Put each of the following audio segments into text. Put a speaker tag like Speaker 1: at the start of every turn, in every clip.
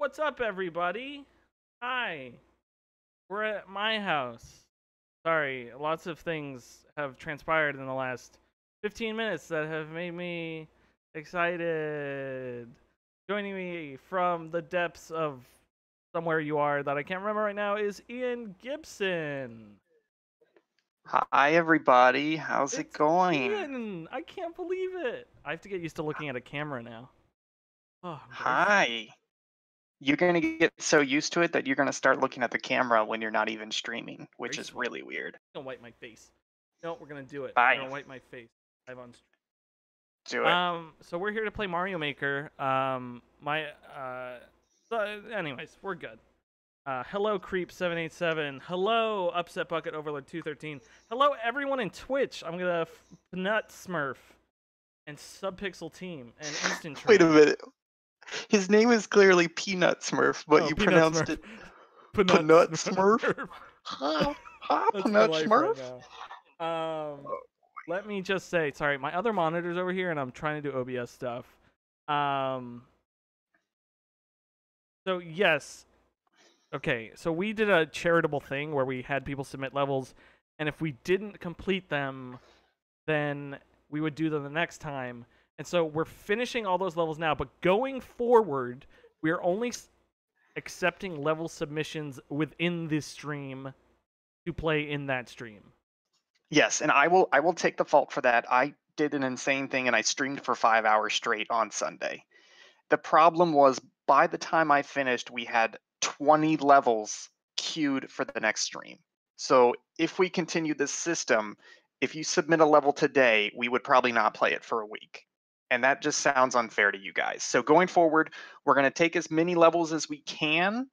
Speaker 1: What's up, everybody? Hi. We're at my house. Sorry, lots of things have transpired in the last 15 minutes that have made me excited. Joining me from the depths of somewhere you are that I can't remember right now is Ian Gibson.
Speaker 2: Hi, everybody. How's it going?
Speaker 1: Ian, I can't believe it. I have to get used to looking at a camera now. Oh,
Speaker 2: Hi. You're going to get so used to it that you're going to start looking at the camera when you're not even streaming, which is really weird.
Speaker 1: gonna wipe my face. No, we're gonna do it.
Speaker 2: Bye.
Speaker 1: I'm gonna wipe my face. Live on stream.
Speaker 2: Do it.
Speaker 1: Um, so we're here to play Mario Maker. Um, my uh, so anyways, we're good. Uh, hello, Creep seven eight seven. Hello, Upset Bucket Overlord two thirteen. Hello, everyone in Twitch. I'm gonna f- Nut Smurf and Subpixel Team and Instant
Speaker 2: Wait a minute. His name is clearly Peanut Smurf, but
Speaker 1: Oh,
Speaker 2: you
Speaker 1: Peanut
Speaker 2: pronounced
Speaker 1: Smurf.
Speaker 2: it
Speaker 1: Peanut
Speaker 2: Peanut Smurf?
Speaker 1: That's
Speaker 2: Peanut Smurf?
Speaker 1: right. Um,
Speaker 2: Oh,
Speaker 1: let me just say, sorry, my other monitor's over here, and I'm trying to do OBS stuff. Um, so yes, okay. So we did a charitable thing where we had people submit levels, and if we didn't complete them, then we would do them the next time. And so we're finishing all those levels now, but going forward, we are only accepting level submissions within this stream to play in that stream.
Speaker 2: Yes, and I will I will take the fault for that. I did an insane thing and I streamed for 5 hours straight on Sunday. The problem was by the time I finished, we had 20 levels queued for the next stream. So if we continue this system, if you submit a level today, we would probably not play it for a week. And that just sounds unfair to you guys. So going forward, we're going to take as many levels as we can,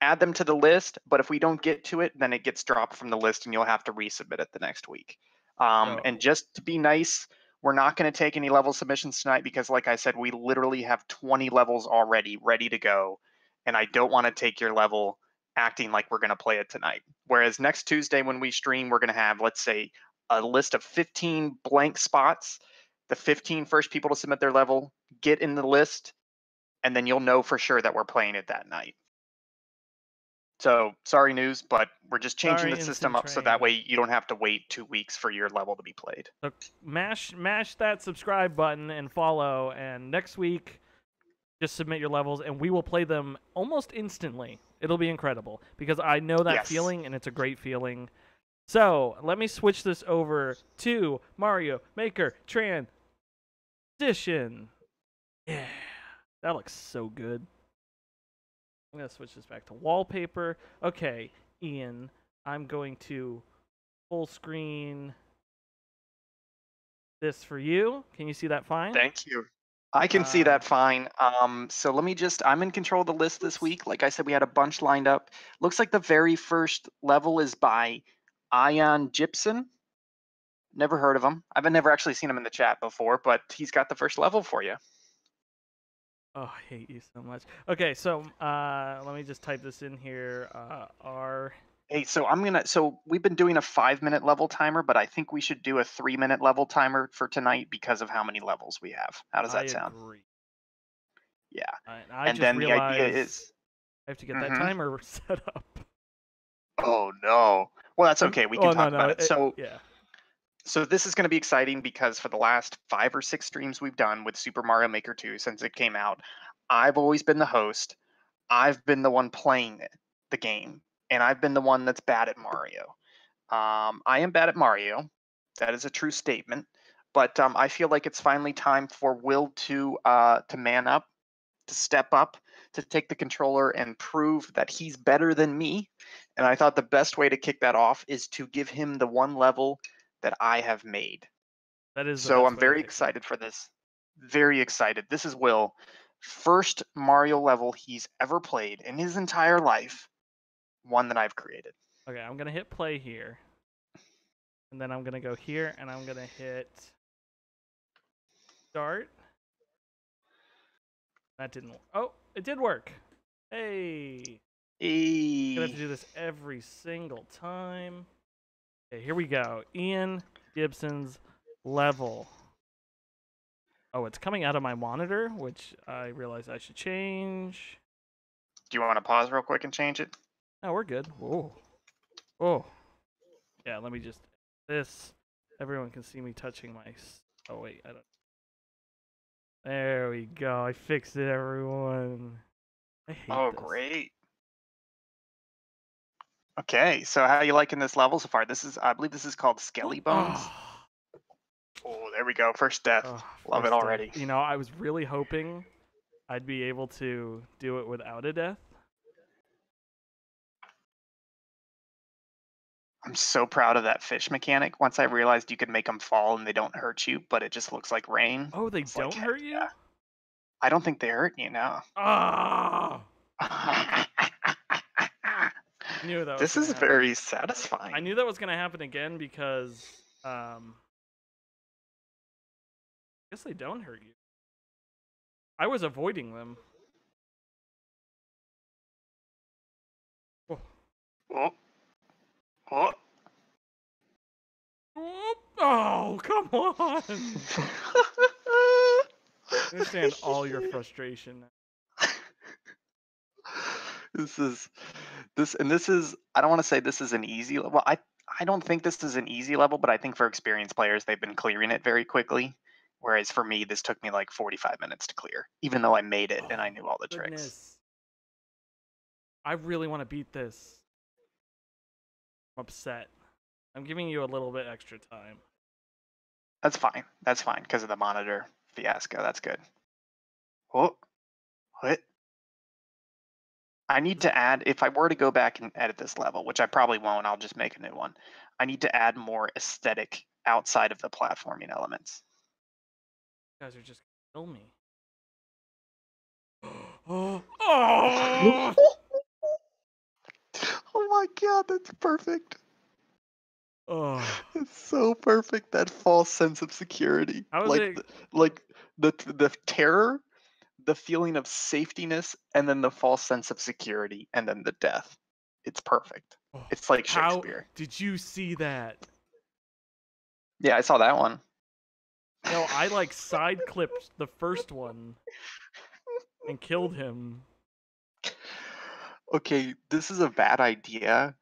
Speaker 2: add them to the list, but if we don't get to it, then it gets dropped from the list and you'll have to resubmit it the next week. Um,
Speaker 1: Oh.
Speaker 2: And just to be nice, we're not going to take any level submissions tonight because, like I said, we literally have 20 levels already ready to go. And I don't want to take your level acting like we're going to play it tonight. Whereas next Tuesday, when we stream, we're going to have, let's say, a list of 15 blank spots. The 15 first people to submit their level get in the list, and then you'll know for sure that we're playing it that night. So sorry news, but we're just changing
Speaker 1: Sorry,
Speaker 2: the system up so that way you don't have to wait two weeks for your level to be played.
Speaker 1: So mash mash that subscribe button and follow and next week just submit your levels and we will play them almost instantly. It'll be incredible because I know that
Speaker 2: Yes.
Speaker 1: feeling and it's a great feeling. So, let me switch this over to Mario Maker Transition. Yeah. That looks so good. I'm going to switch this back to wallpaper. Okay, Ian, I'm going to full screen this for you. Can you see that fine?
Speaker 2: Thank you. I can see
Speaker 1: Uh,
Speaker 2: that fine. Um, so let me just, I'm in control of the list this week. Like I said, we had a bunch lined up. Looks like the very first level is by Ian Gibson. Never heard of him. I've never actually seen him in the chat before, but he's got the first level for you.
Speaker 1: Oh, I hate you so much. Okay, so uh, let me just type this in here. Uh, R.
Speaker 2: Hey, so I'm gonna, so we've been doing a five minute level timer, but I think we should do a three minute level timer for tonight because of how many levels we have. How does that
Speaker 1: I
Speaker 2: sound?
Speaker 1: Agree.
Speaker 2: Yeah.
Speaker 1: I, I
Speaker 2: and then the idea is,
Speaker 1: I have to get that
Speaker 2: Mhm.
Speaker 1: timer set up.
Speaker 2: oh no. Well, that's okay. We can
Speaker 1: oh,
Speaker 2: talk
Speaker 1: no,
Speaker 2: about
Speaker 1: no,
Speaker 2: it. So,
Speaker 1: yeah.
Speaker 2: So this is going to be exciting because for the last five or six streams we've done with Super Mario Maker 2 since it came out, I've always been the host. I've been the one playing the game, and I've been the one that's bad at Mario. Um, I am bad at Mario. That is a true statement. But um, I feel like it's finally time for Will to uh, to man up, to step up, to take the controller and prove that he's better than me. And I thought the best way to kick that off is to give him the one level that I have made.
Speaker 1: That is.
Speaker 2: So I'm very excited for this. Very excited. This is Will. First Mario level he's ever played in his entire life. One that I've created.
Speaker 1: Okay, I'm gonna hit play here, and then I'm gonna go here, and I'm gonna hit start. That didn't. Work. Oh, it did work. Hey.
Speaker 2: Hey.
Speaker 1: Gonna have to do this every single time. Okay, here we go. Ian Gibson's level. Oh, it's coming out of my monitor, which I realize I should change.
Speaker 2: Do you want to pause real quick and change it?
Speaker 1: No, we're good. Oh, oh, yeah. Let me just this. Everyone can see me touching my. Oh wait, I don't. There we go. I fixed it, everyone. I hate
Speaker 2: Oh,
Speaker 1: this.
Speaker 2: great. Okay, so how you liking this level so far? This is, I believe, this is called Skelly Bones.
Speaker 1: Oh,
Speaker 2: Oh, there we go. First death.
Speaker 1: oh,
Speaker 2: Love it
Speaker 1: first death.
Speaker 2: already.
Speaker 1: You know, I was really hoping I'd be able to do it without a death.
Speaker 2: I'm so proud of that fish mechanic. Once I realized you could make them fall and they don't hurt you, but it just looks like rain.
Speaker 1: Oh, they
Speaker 2: It's
Speaker 1: don't
Speaker 2: heck
Speaker 1: hurt you?
Speaker 2: yeah. I don't think they hurt you, no.
Speaker 1: Ah! Knew that.
Speaker 2: this is
Speaker 1: happen.
Speaker 2: very satisfying.
Speaker 1: I knew that was gonna happen again because um I guess they don't hurt you. I was avoiding them.
Speaker 2: Oh. Oh.
Speaker 1: Whoop. Oh, come on! I understand all your frustration.
Speaker 2: this is this and this is I don't want to say this is an easy level. I I don't think this is an easy level, but I think for experienced players they've been clearing it very quickly. Whereas for me, this took me like 45 minutes to clear, even though I made it and I oh, knew all the tricks.
Speaker 1: I really want to beat this. I'm upset. I'm giving you a little bit extra time.
Speaker 2: That's fine. That's fine because of the monitor fiasco. That's good. Oh, what? I need to add, if I were to go back and edit this level, which I probably won't, I'll just make a new one. I need to add more aesthetic outside of the platforming elements.
Speaker 1: You guys are just gonna kill me. oh, oh!
Speaker 2: oh my god, that's perfect.
Speaker 1: oh.
Speaker 2: It's so perfect. That false sense of security.
Speaker 1: How is
Speaker 2: like,
Speaker 1: it-
Speaker 2: the, like the the terror, the feeling of safetiness, and then the false sense of security, and then the death. It's perfect.
Speaker 1: Oh,
Speaker 2: It's like
Speaker 1: How
Speaker 2: Shakespeare.
Speaker 1: did you see that?
Speaker 2: Yeah, I saw that one.
Speaker 1: No, I like side clipped the first one and killed him.
Speaker 2: Okay, this is a bad idea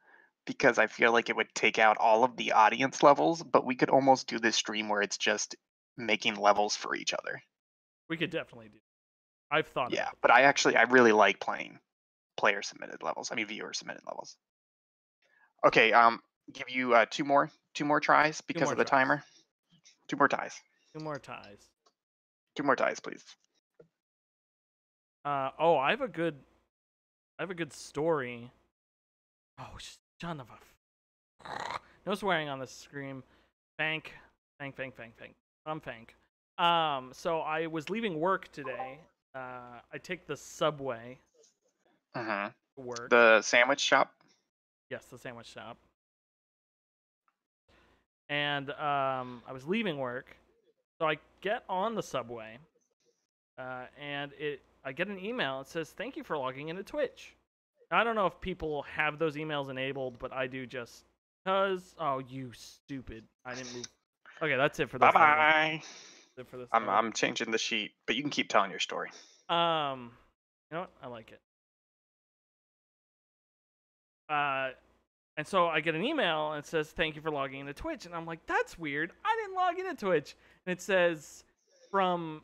Speaker 2: because I feel like it would take out all of the audience levels, but we could almost do this stream where it's just making levels for each other.
Speaker 1: We could definitely do. I've thought.
Speaker 2: Yeah, but I actually I really like playing player submitted levels. I mean viewer submitted levels. Okay, um give you uh, two more two more tries because
Speaker 1: more
Speaker 2: of the
Speaker 1: tries.
Speaker 2: timer. Two more ties.
Speaker 1: Two more ties.
Speaker 2: Two more ties, please.
Speaker 1: Uh oh, I have a good. I have a good story. Oh, son of a. No swearing on the screen. Fank, fank, fank, fank, fank. I'm fank. Um, so I was leaving work today. Uh, I take the subway to work.
Speaker 2: The sandwich shop.
Speaker 1: Yes, the sandwich shop. And um, I was leaving work, so I get on the subway, uh, and it I get an email. It says, "Thank you for logging into Twitch." I don't know if people have those emails enabled, but I do just because. Oh, you stupid! I didn't move. Okay, that's it for this.
Speaker 2: Bye bye.
Speaker 1: For this.
Speaker 2: I'm. I'm changing the sheet, but you can keep telling your story.
Speaker 1: Um, you know what? I like it. Uh, and so I get an email and it says, "Thank you for logging into Twitch," and I'm like, "That's weird. I didn't log into Twitch." And it says from,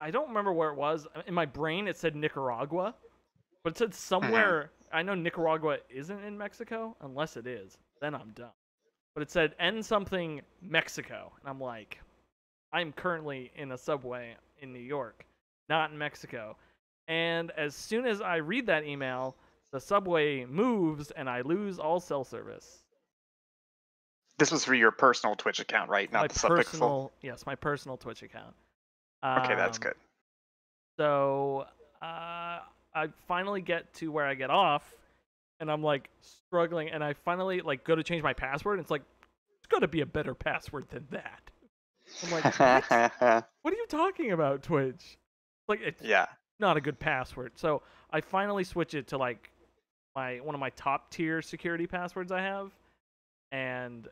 Speaker 1: I don't remember where it was. In my brain, it said Nicaragua, but it said somewhere. I know Nicaragua isn't in Mexico, unless it is. Then I'm done. But it said end something Mexico, and I'm like, I'm currently in a subway in New York, not in Mexico. And as soon as I read that email, the subway moves and I lose all cell service.
Speaker 2: This was for your personal Twitch account, right? Not
Speaker 1: my
Speaker 2: the Subpixel.
Speaker 1: personal, yes, my personal Twitch account.
Speaker 2: Okay, that's
Speaker 1: Um,
Speaker 2: good.
Speaker 1: So uh, I finally get to where I get off, and I'm like struggling, and I finally like go to change my password. And it's like, it's got to be a better password than that. I'm like, what? what are you talking about, Twitch? Like, it's
Speaker 2: yeah.
Speaker 1: not a good password. So I finally switch it to like my one of my top tier security passwords I have, and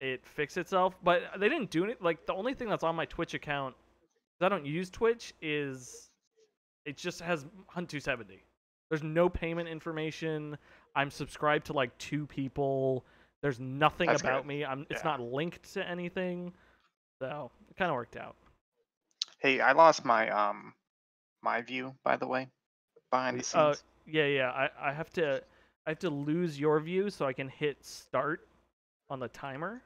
Speaker 1: it fixed itself. But they didn't do it. Like the only thing that's on my Twitch account, 'cause I don't use Twitch, is it just has Hunt 270. There's no payment information. I'm subscribed to like two people. There's nothing
Speaker 2: That's
Speaker 1: about
Speaker 2: good.
Speaker 1: me. I'm it's
Speaker 2: Yeah.
Speaker 1: not linked to anything. So it kind of worked out.
Speaker 2: Hey, I lost my um my view by the way behind the
Speaker 1: Uh,
Speaker 2: scenes.
Speaker 1: yeah, yeah. I, I have to I have to lose your view so I can hit start on the timer,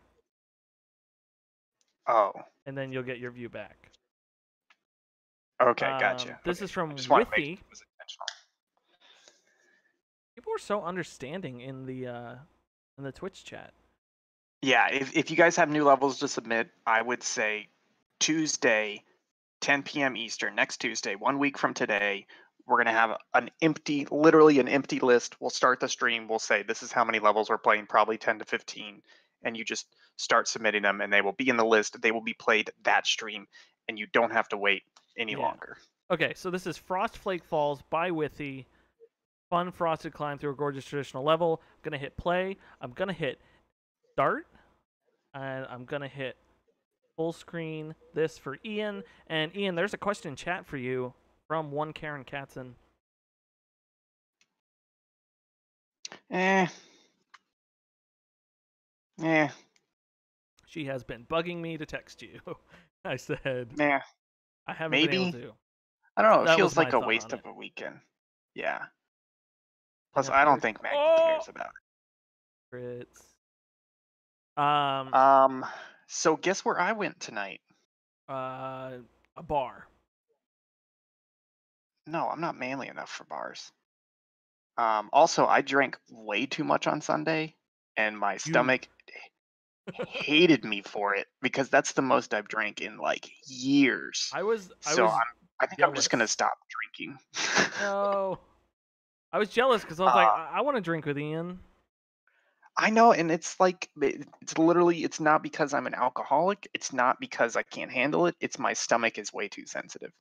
Speaker 2: oh,
Speaker 1: and then you'll get your view back.
Speaker 2: okay,
Speaker 1: Um,
Speaker 2: gotcha.
Speaker 1: This
Speaker 2: Okay,
Speaker 1: is from
Speaker 2: I just wanted to make
Speaker 1: Withy.
Speaker 2: it.
Speaker 1: People are so understanding in the uh in the Twitch chat.
Speaker 2: Yeah, if if you guys have new levels to submit, I would say Tuesday, 10 p.m. Eastern, next Tuesday, one week from today, we're gonna have an empty, literally an empty list. We'll start the stream. We'll say this is how many levels we're playing, probably 10 to 15, and you just start submitting them, and they will be in the list. They will be played that stream, and you don't have to wait any
Speaker 1: Yeah.
Speaker 2: longer.
Speaker 1: Okay, so this is Frost Flake Falls by Withy. Fun frosted climb through a gorgeous traditional level. I'm gonna hit play. I'm gonna hit start, and I'm gonna hit full screen this for Ian. And Ian, there's a question in chat for you from one Karen Katzen.
Speaker 2: Eh. Eh.
Speaker 1: She has been bugging me to text you. I said
Speaker 2: Yeah.
Speaker 1: I haven't been
Speaker 2: Maybe.
Speaker 1: able to.
Speaker 2: I don't know. It
Speaker 1: That
Speaker 2: feels like a waste of a weekend. Yeah. Plus,
Speaker 1: Yeah,
Speaker 2: I don't think Maggie
Speaker 1: Oh!
Speaker 2: cares about it.
Speaker 1: Crits. Um.
Speaker 2: Um. So guess where I went tonight?
Speaker 1: uh, a bar.
Speaker 2: No, I'm not manly enough for bars. Um. Also, I drank way too much on Sunday, and my stomach hated me for it because that's the most I've drank in like years.
Speaker 1: I was, I
Speaker 2: so
Speaker 1: was,
Speaker 2: I'm, I think I'm just gonna stop drinking.
Speaker 1: no, I was jealous because I was like,
Speaker 2: Uh,
Speaker 1: I, I want to drink with Ian.
Speaker 2: I know, and it's like it's literally it's not because I'm an alcoholic. It's not because I can't handle it. It's my stomach is way too sensitive.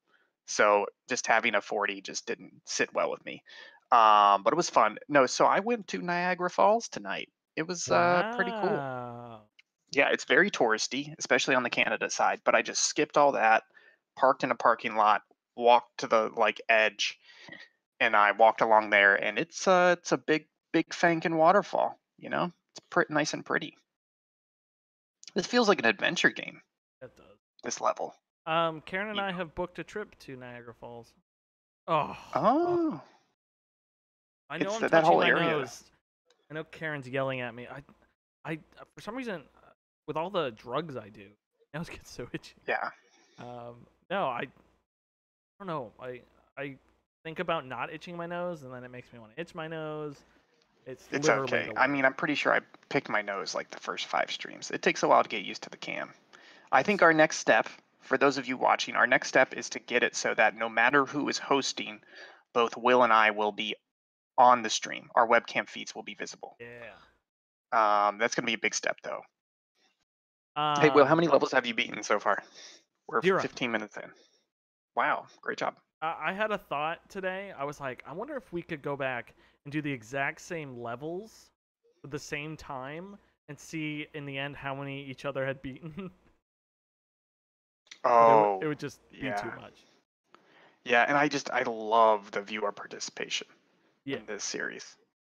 Speaker 2: So just having a 40 just didn't sit well with me. Um, but it was fun. No, so I went to Niagara Falls tonight. It was uh, pretty cool. Yeah, it's very touristy, especially on the Canada side. But I just skipped all that, parked in a parking lot, walked to the like edge, and I walked along there. And it's uh, it's a big, big fankin' waterfall. You know, it's pretty nice and pretty. This feels like an adventure game.
Speaker 1: That does.
Speaker 2: This level.
Speaker 1: Um, Karen and. I have booked a trip to Niagara Falls. Oh,
Speaker 2: Oh,
Speaker 1: I know
Speaker 2: it's
Speaker 1: I'm
Speaker 2: that- that whole
Speaker 1: my
Speaker 2: area.
Speaker 1: nose. I know Karen's yelling at me. I, I, for some reason, uh, with all the drugs I do, my nose gets so itchy.
Speaker 2: yeah.
Speaker 1: Um, no, I, I don't know. I, I think about not itching my nose, and then it makes me want to itch my nose. It's
Speaker 2: It's okay. I mean, I'm pretty sure I picked my nose like the first five streams. It takes a while to get used to the cam. I think our next step, for those of you watching, our next step is to get it so that no matter who is hosting, both Will and I will be on the stream. Our webcam feeds will be visible.
Speaker 1: yeah.
Speaker 2: Um, that's going to be a big step, though.
Speaker 1: Um,
Speaker 2: hey, Will, how many levels have you beaten so far? We're
Speaker 1: Zero.
Speaker 2: 15 minutes in. Wow, great job.
Speaker 1: I had a thought today. I was like, I wonder if we could go back and do the exact same levels with the same time and see in the end how many each other had beaten. But it would-
Speaker 2: Oh,
Speaker 1: it would just be too much.
Speaker 2: yeah, and I just I love the viewer participation
Speaker 1: Yeah.
Speaker 2: in this series.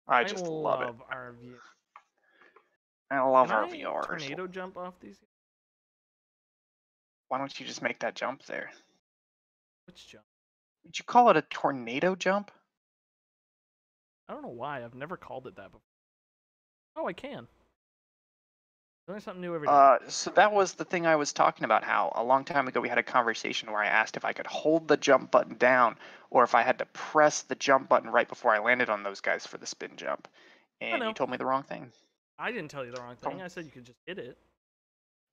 Speaker 2: I just love, it.
Speaker 1: our view.
Speaker 2: I love
Speaker 1: Can
Speaker 2: our
Speaker 1: I
Speaker 2: VRs.
Speaker 1: tornado jump off these?
Speaker 2: Why don't you just make that jump there?
Speaker 1: Which jump?
Speaker 2: Did you call it a tornado jump?
Speaker 1: I don't know why. I've never called it that before. Oh, I can. Learn something new every day.
Speaker 2: Uh, so that was the thing I was talking about. How a long time ago we had a conversation where I asked if I could hold the jump button down or if I had to press the jump button right before I landed on those guys for the spin jump. And you told me the wrong thing.
Speaker 1: I didn't tell you the wrong thing.
Speaker 2: oh.
Speaker 1: I said you could just hit it.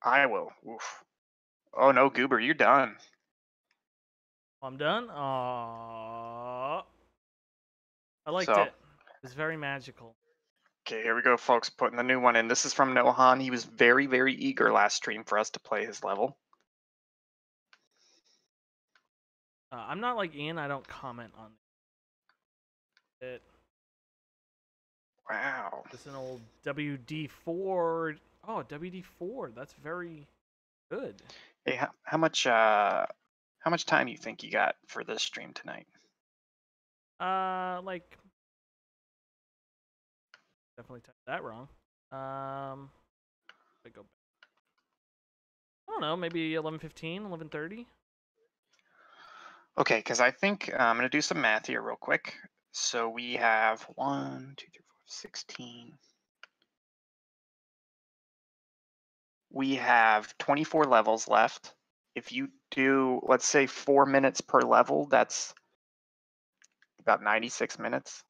Speaker 2: I will. Oof. Oh no, Goober, you're done.
Speaker 1: I'm done. Aww. I liked
Speaker 2: So-
Speaker 1: it. It's very magical.
Speaker 2: Okay, here we go, folks. Putting the new one in. This is from Nohan. He was very, very eager last stream for us to play his level.
Speaker 1: Uh, I'm not like Ian. I don't comment on it.
Speaker 2: Wow.
Speaker 1: It's an old WD4. Oh, WD4. That's very good.
Speaker 2: Hey, how, how much uh how much time you think you got for this stream tonight?
Speaker 1: Uh, like definitely typed that wrong. Um, I go back. I don't know, maybe 11:15, 11:30.
Speaker 2: Okay, because I think uh, I'm going to do some math here real quick. So we have 1, 2, 3, 4, 16. We have 24 levels left. If you do, let's say, four minutes per level, that's about 96 minutes.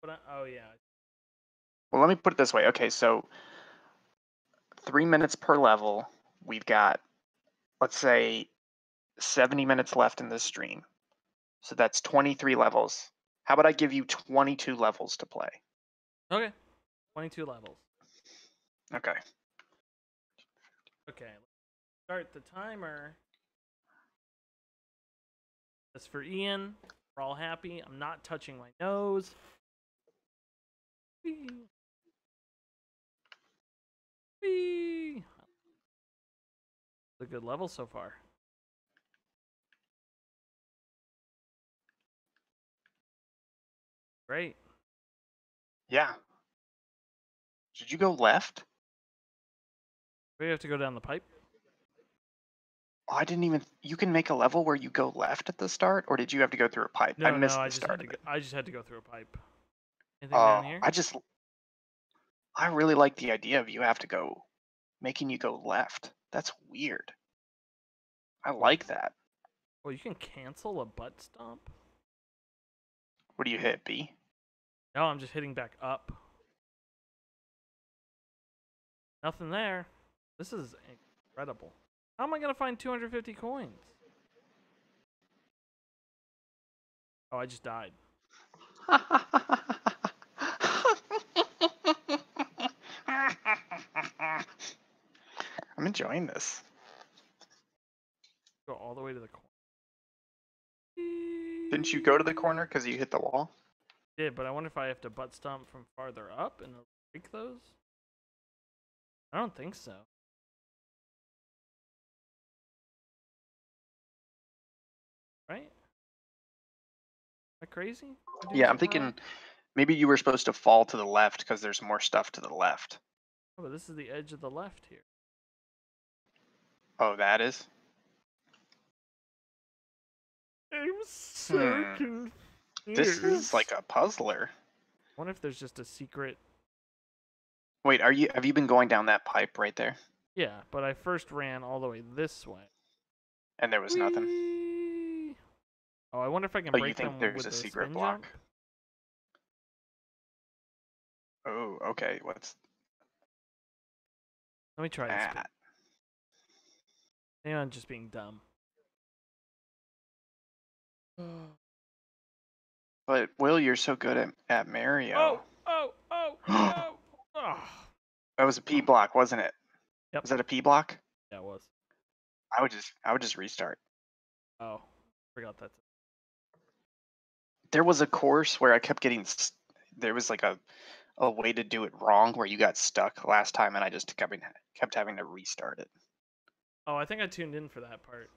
Speaker 1: But I, oh yeah,
Speaker 2: Well, let me put it this way. Okay, so three minutes per level. We've got, let's say, 70 minutes left in this stream. So that's 23 levels. How about I give you 22 levels to play?
Speaker 1: okay, 22 levels.
Speaker 2: Okay.
Speaker 1: Okay, start the timer. That's for Ian. We're all happy. I'm not touching my nose. Whee. Whee. It's a good level so far. Great.
Speaker 2: Yeah. Did you go left?
Speaker 1: We have to go down the pipe.
Speaker 2: Oh, I didn't even. You can make a level where you go left at the start, or did you have to go through a pipe?
Speaker 1: No,
Speaker 2: I missed
Speaker 1: no,
Speaker 2: the
Speaker 1: I just
Speaker 2: start
Speaker 1: had to. Go. I just had to go through a pipe. Anything down oh, here?
Speaker 2: I just. I really like the idea of you have to go, making you go left. That's weird. I like that.
Speaker 1: Well, you can cancel a butt stomp.
Speaker 2: What do you hit, B?
Speaker 1: No, I'm just hitting back up. Nothing there. This is incredible. How am I gonna find 250 coins? Oh, I just died.
Speaker 2: I'm enjoying this.
Speaker 1: Go all the way to the corner.
Speaker 2: Didn't you go to the corner because you hit the wall?
Speaker 1: Yeah, but I wonder if I have to butt stomp from farther up and break those. I don't think so. I crazy? I
Speaker 2: Yeah, I'm thinking maybe you were supposed to fall to the left because there's more stuff to the left.
Speaker 1: Oh, but this is the edge of the left here.
Speaker 2: Oh, that is?
Speaker 1: I'm so
Speaker 2: Hmm.
Speaker 1: confused.
Speaker 2: This is like a puzzler.
Speaker 1: I wonder if there's just a secret.
Speaker 2: Wait, are you have you been going down that pipe right there?
Speaker 1: Yeah, but I first ran all the way this way.
Speaker 2: And there was nothing.
Speaker 1: Oh, I wonder if I can
Speaker 2: Oh, you think there's a secret block?
Speaker 1: jump.
Speaker 2: Oh, okay. What's
Speaker 1: Let me try this.
Speaker 2: That?
Speaker 1: Maybe I'm just being dumb.
Speaker 2: But Will, you're so good at, at Mario.
Speaker 1: Oh, oh, oh, oh, oh.
Speaker 2: That was a P block, wasn't it?
Speaker 1: Yep.
Speaker 2: Was that a P block?
Speaker 1: Yeah, it was.
Speaker 2: I would just I would just restart.
Speaker 1: Oh, forgot that.
Speaker 2: There was a course where I kept getting there was like a a way to do it wrong where you got stuck last time and I just kept kept having to restart it.
Speaker 1: Oh, I think I tuned in for that part.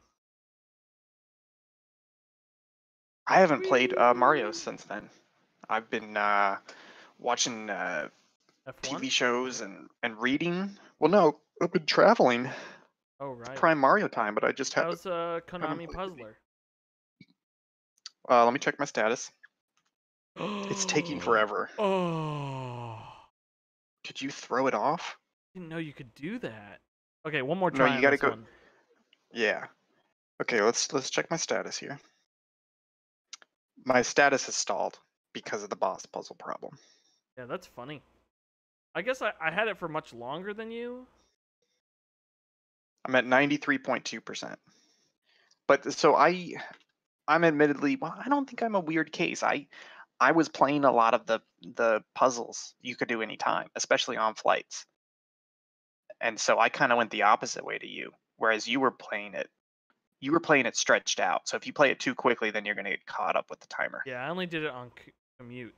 Speaker 2: I haven't played uh, Mario since then. I've been uh, watching uh, TV shows and, and reading. Well, no, I've been traveling.
Speaker 1: Oh right.
Speaker 2: Prime Mario time, but I just have.
Speaker 1: How's a Konami Puzzler?
Speaker 2: Uh, let me check my status. It's taking forever.
Speaker 1: Oh,
Speaker 2: Did you throw it off?
Speaker 1: I didn't know you could do that. Okay, one more try.
Speaker 2: No,
Speaker 1: you
Speaker 2: gotta go-
Speaker 1: one.
Speaker 2: Yeah. Okay, let's let's check my status here. My status is stalled because of the boss puzzle problem.
Speaker 1: Yeah, that's funny. I guess I, I had it for much longer than you.
Speaker 2: I'm at 93.2%. But so I I'm admittedly well, I don't think I'm a weird case. I I was playing a lot of the the puzzles you could do anytime, especially on flights. And so I kind of went the opposite way to you, whereas you were playing it you were playing it stretched out. So if you play it too quickly, then you're going to get caught up with the timer.
Speaker 1: Yeah, I only did it on commutes.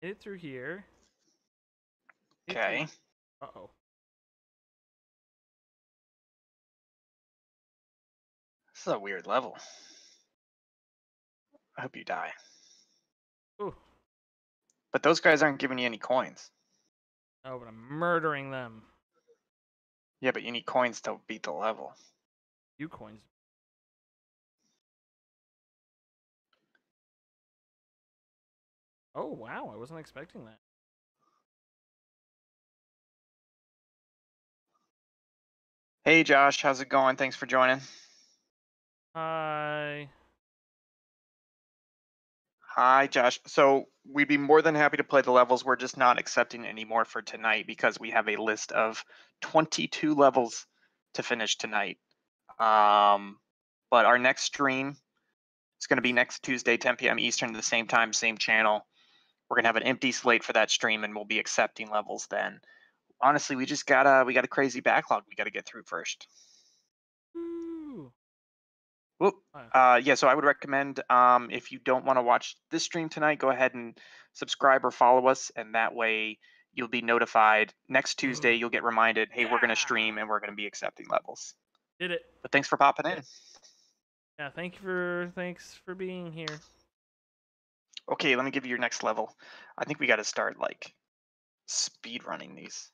Speaker 1: Hit it through here.
Speaker 2: Okay.
Speaker 1: Uh oh.
Speaker 2: Is a weird level. I hope you die.
Speaker 1: Ooh.
Speaker 2: But those guys aren't giving you any coins.
Speaker 1: Oh, but I'm murdering them.
Speaker 2: Yeah, but you need coins to beat the level.
Speaker 1: You coins. Oh wow, I wasn't expecting that.
Speaker 2: Hey Josh, how's it going? Thanks for joining.
Speaker 1: Hi.
Speaker 2: Hi Josh. So we'd be more than happy to play the levels. We're just not accepting anymore for tonight because we have a list of 22 levels to finish tonight. Um, but our next stream is going to be next Tuesday, 10 p.m. Eastern, the same time, same channel. We're gonna have an empty slate for that stream, and we'll be accepting levels then. Honestly, we just got a we got a crazy backlog we got to get through first. Whoop.
Speaker 1: Wow.
Speaker 2: Uh, yeah, so I would recommend um, if you don't want to watch this stream tonight, go ahead and subscribe or follow us, and that way you'll be notified next Tuesday. You'll get reminded, hey, we're gonna stream and we're gonna be accepting levels.
Speaker 1: Did it.
Speaker 2: But thanks for popping in.
Speaker 1: Yeah, thank you for thanks for being here.
Speaker 2: Okay, let me give you your next level. I think we got to start like speed running these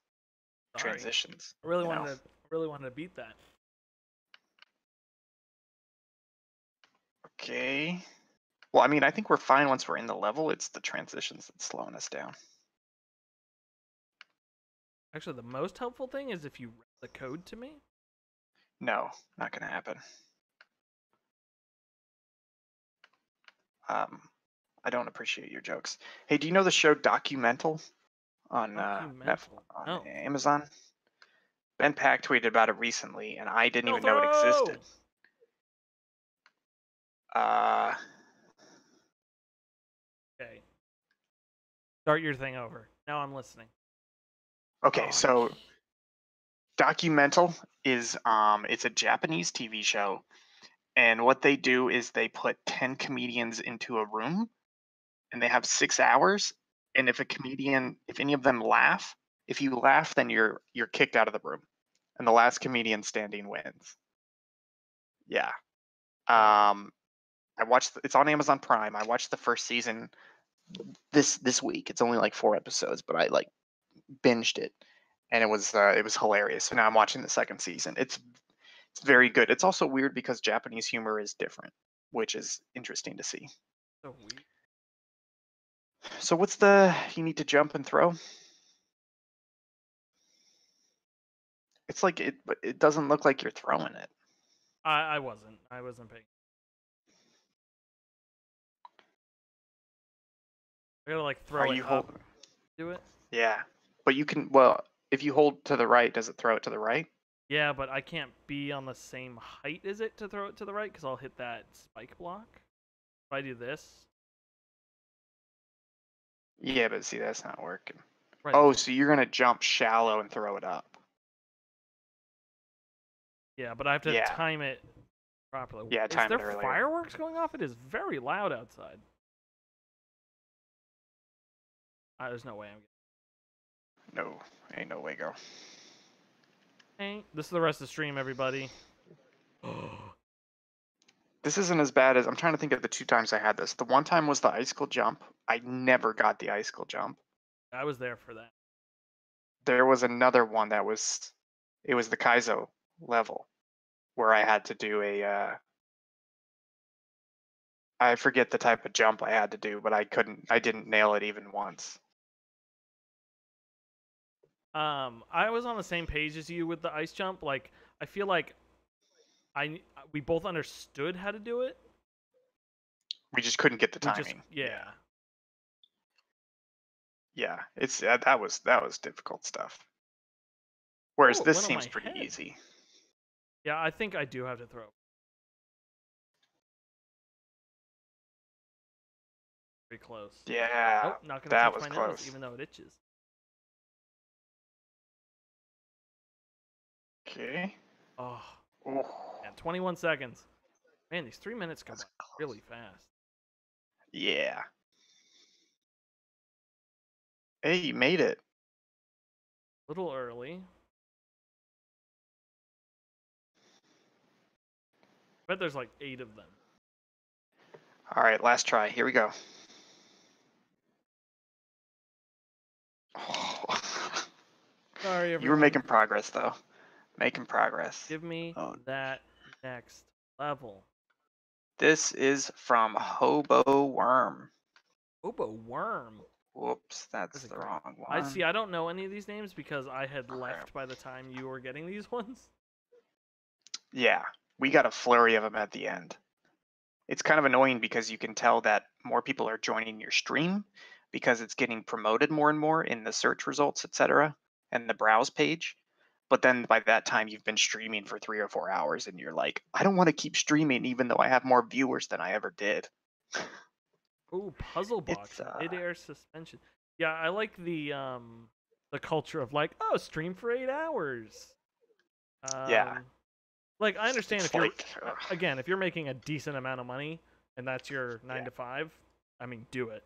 Speaker 1: Sorry.
Speaker 2: transitions.
Speaker 1: I really
Speaker 2: you know?
Speaker 1: wanted to I really wanted to beat that.
Speaker 2: Okay. Well, I mean, I think we're fine once we're in the level. It's the transitions that's slowing us down.
Speaker 1: Actually, the most helpful thing is if you read the code to me.
Speaker 2: No, not gonna happen. Um, I don't appreciate your jokes. Hey, do you know the show Documental on uh, Netf-
Speaker 1: Documental?
Speaker 2: on
Speaker 1: No.
Speaker 2: Amazon? Ben Pack tweeted about it recently, and I didn't
Speaker 1: No
Speaker 2: even know it existed. Uh,
Speaker 1: Okay. Start your thing over. Now I'm listening.
Speaker 2: okay,
Speaker 1: Oh,
Speaker 2: so Documental is um, it's a Japanese TV show, and what they do is they put ten comedians into a room, and they have six hours. And if a comedian, if any of them laugh, if you laugh, then you're you're kicked out of the room, and the last comedian standing wins. Yeah. Um, I watched. the- It's on Amazon Prime. I watched the first season this this week. It's only like four episodes, but I like binged it, and it was uh, it was hilarious. So now I'm watching the second season. It's it's very good. It's also weird because Japanese humor is different, which is interesting to see.
Speaker 1: so weird.
Speaker 2: So what's the you need to jump and throw? It's like it but it doesn't look like you're throwing it.
Speaker 1: I I wasn't. I wasn't paying. I gotta like throw
Speaker 2: Are
Speaker 1: it
Speaker 2: you
Speaker 1: up.
Speaker 2: hold
Speaker 1: Do it.
Speaker 2: Yeah. But you can well if you hold to the right, does it throw it to the right?
Speaker 1: Yeah, but I can't be on the same height as it to throw it to the right because I'll hit that spike block. If I do this,
Speaker 2: Yeah, but see that's not working.
Speaker 1: right?
Speaker 2: Oh, so you're gonna jump shallow and throw it up.
Speaker 1: yeah, but I have to
Speaker 2: yeah.
Speaker 1: time it properly.
Speaker 2: Yeah,
Speaker 1: Is
Speaker 2: time it
Speaker 1: there
Speaker 2: earlier.
Speaker 1: fireworks going off? It is very loud outside. There's no way I'm.
Speaker 2: No, ain't no way, girl.
Speaker 1: Hey, this is the rest of the stream, everybody.
Speaker 2: This isn't as bad as I'm trying to think of the two times I had this. The one time was the icicle jump. I never got the icicle jump.
Speaker 1: I was there for that.
Speaker 2: There was another one that was it was the Kaizo level where I had to do a uh I forget the type of jump I had to do, but I couldn't I didn't nail it even once.
Speaker 1: Um, I was on the same page as you with the ice jump. Like, I feel like I we both understood how to do it.
Speaker 2: We just couldn't get the timing.
Speaker 1: just yeah.
Speaker 2: Yeah, it's uh, that was that was difficult stuff. Whereas
Speaker 1: Oh,
Speaker 2: this seems pretty
Speaker 1: head.
Speaker 2: easy.
Speaker 1: Yeah, I think I do have to throw. Pretty close.
Speaker 2: Yeah,
Speaker 1: Nope, not gonna
Speaker 2: that
Speaker 1: touch
Speaker 2: was
Speaker 1: my
Speaker 2: close.
Speaker 1: nose, even though it itches.
Speaker 2: Okay.
Speaker 1: Oh,
Speaker 2: Oh,
Speaker 1: man, 21 seconds. Man, these three minutes go
Speaker 2: that's
Speaker 1: by
Speaker 2: close.
Speaker 1: really fast.
Speaker 2: Yeah. Hey, you made it.
Speaker 1: A little early. bet there's like eight of them.
Speaker 2: All right, last try. Here we go.
Speaker 1: Sorry, everyone.
Speaker 2: you were making progress though. Making progress.
Speaker 1: Give me
Speaker 2: Oh.
Speaker 1: that next level.
Speaker 2: This is from Hobo Worm.
Speaker 1: Obo Worm.
Speaker 2: Whoops, that's
Speaker 1: That's
Speaker 2: the wrong one.
Speaker 1: I see. I don't know any of these names because I had
Speaker 2: Crap.
Speaker 1: left by the time you were getting these ones.
Speaker 2: Yeah, we got a flurry of them at the end. It's kind of annoying because you can tell that more people are joining your stream because it's getting promoted more and more in the search results, etc., and the browse page. But then by that time, you've been streaming for three or four hours, and you're like, I don't want to keep streaming, even though I have more viewers than I ever did.
Speaker 1: Ooh, puzzle box,
Speaker 2: uh,
Speaker 1: mid-air suspension. Yeah, I like the um the culture of like, oh, stream for eight hours. Um,
Speaker 2: Yeah.
Speaker 1: Like I understand
Speaker 2: It's
Speaker 1: if you're again if you're making a decent amount of money and that's your nine
Speaker 2: Yeah.
Speaker 1: to five, I mean, do it.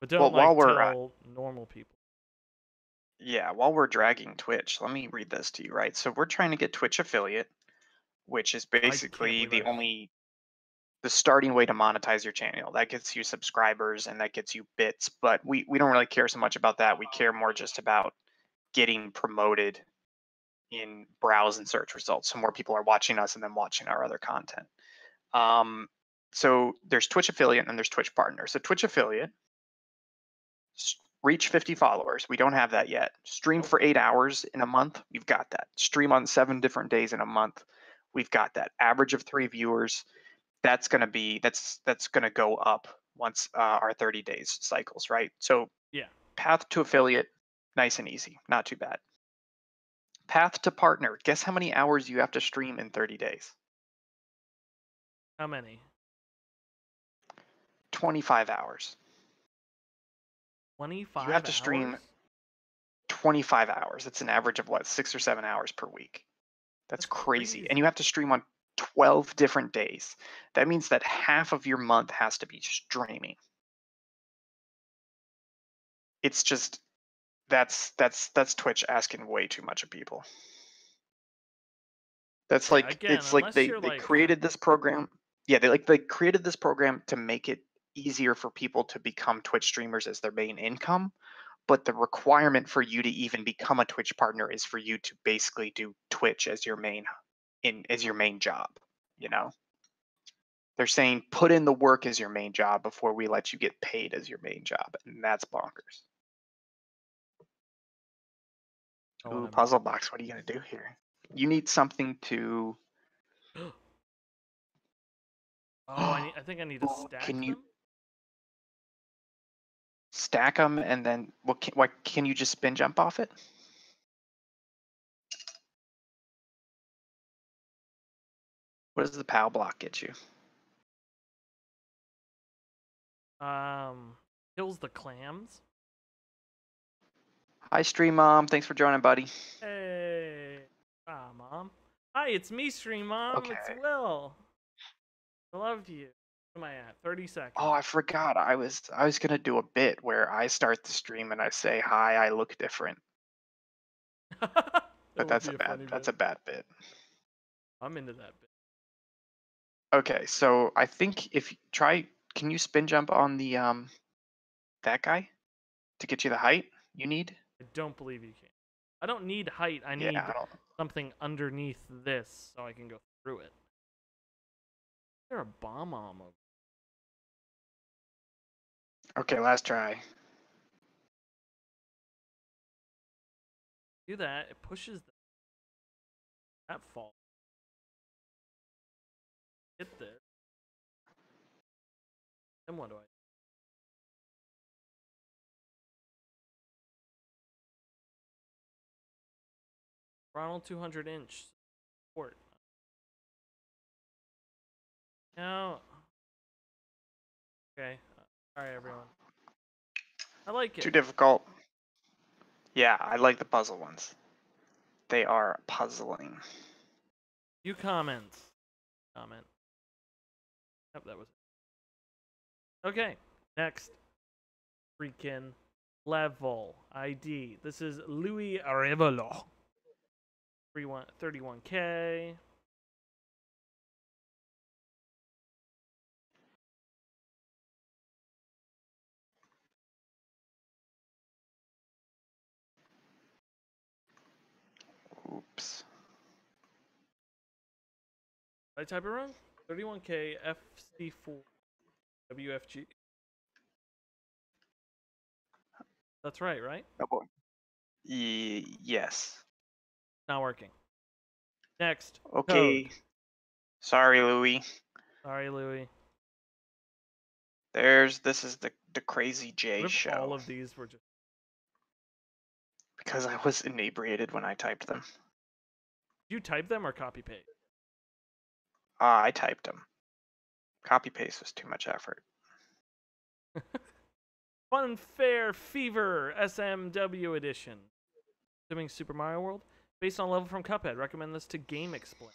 Speaker 1: But don't
Speaker 2: Well, while
Speaker 1: like
Speaker 2: we're, uh,
Speaker 1: tell normal people.
Speaker 2: Yeah, while we're dragging Twitch, let me read this to you, right? So we're trying to get Twitch affiliate, which is basically the only the starting way to monetize your channel. That gets you subscribers and that gets you bits, but we we don't really care so much about that. We care more just about getting promoted in browse and search results. So more people are watching us and then watching our other content. Um, so there's Twitch affiliate and there's Twitch partner. So Twitch affiliate reach 50 followers. We don't have that yet. Stream for eight hours in a month. We've got that. Stream on seven different days in a month. We've got that. Average of three viewers. That's gonna be that's that's gonna go up once uh, our 30 days cycles, right? So
Speaker 1: Yeah.
Speaker 2: path to affiliate, nice and easy, not too bad. Path to partner. Guess how many hours you have to stream in 30 days?
Speaker 1: How many?
Speaker 2: 25 hours.
Speaker 1: Twenty-five.
Speaker 2: to stream
Speaker 1: hours?
Speaker 2: 25 hours. That's an average of what, six or seven hours per week. That's,
Speaker 1: That's
Speaker 2: crazy.
Speaker 1: crazy.
Speaker 2: And you have to stream on 12 different days. That means that half of your month has to be streaming. It's just that's that's that's Twitch asking way too much of people. That's
Speaker 1: Yeah,
Speaker 2: like
Speaker 1: again,
Speaker 2: it's like they, they
Speaker 1: like-
Speaker 2: created this program. Yeah, they like they created this program to make it easier for people to become Twitch streamers as their main income but the requirement for you to even become a Twitch partner is for you to basically do Twitch as your main in as your main job, you know. They're saying put in the work as your main job before we let you get paid as your main job, and that's bonkers.
Speaker 1: Oh,
Speaker 2: Ooh, puzzle box, what are you gonna do here? You need something to
Speaker 1: Oh, I, need, I think I need to
Speaker 2: Ooh,
Speaker 1: stack
Speaker 2: can you-
Speaker 1: them.
Speaker 2: Stack them, and then what? Can, what can you just spin jump off it? What does the POW block get you?
Speaker 1: Um, kills the clams.
Speaker 2: Hi, Stream Mom. Thanks for joining, buddy.
Speaker 1: Hey, ah, mom. Hi, it's me, Stream Mom. It's Will. I love you. Am I at? Thirty seconds.
Speaker 2: Oh, I forgot. I was I was gonna do a bit where I start the stream and I say, "Hi, I look different," but that's a bad that's a bad bit.
Speaker 1: I'm into that bit.
Speaker 2: Okay, so I think if you try, can you spin jump on the um that guy to get you the height you need?
Speaker 1: I don't believe you can. I don't need height. I need
Speaker 2: Yeah, I
Speaker 1: something underneath this so I can go through it. Is there are a bomb on over?
Speaker 2: Okay, last try.
Speaker 1: Do that. It pushes that fall. Hit this. Then what do I? Ronald 200 inch support. No. Okay. Alright, everyone. I like it.
Speaker 2: Too difficult. Yeah, I like the puzzle ones. They are puzzling.
Speaker 1: You comments. Comment. Yep, that was it. Okay, next. Freaking level ID. This is Louis Arevalo. 31 31k. Oops. Did I type it wrong? 31K FC4 WFG. That's right, right?
Speaker 2: Oh boy. Yes.
Speaker 1: Not working. Next.
Speaker 2: Okay. Code. Sorry, Louie.
Speaker 1: Sorry, Louie.
Speaker 2: There's this is the the crazy J show.
Speaker 1: All of these were just
Speaker 2: because I was inebriated when I typed them.
Speaker 1: You type them or copy paste?
Speaker 2: Ah, I typed them. Copy paste was too much effort.
Speaker 1: Fun Fair Fever SMW edition. Assuming Super Mario World. Based on level from Cuphead. Recommend this to GameXplain.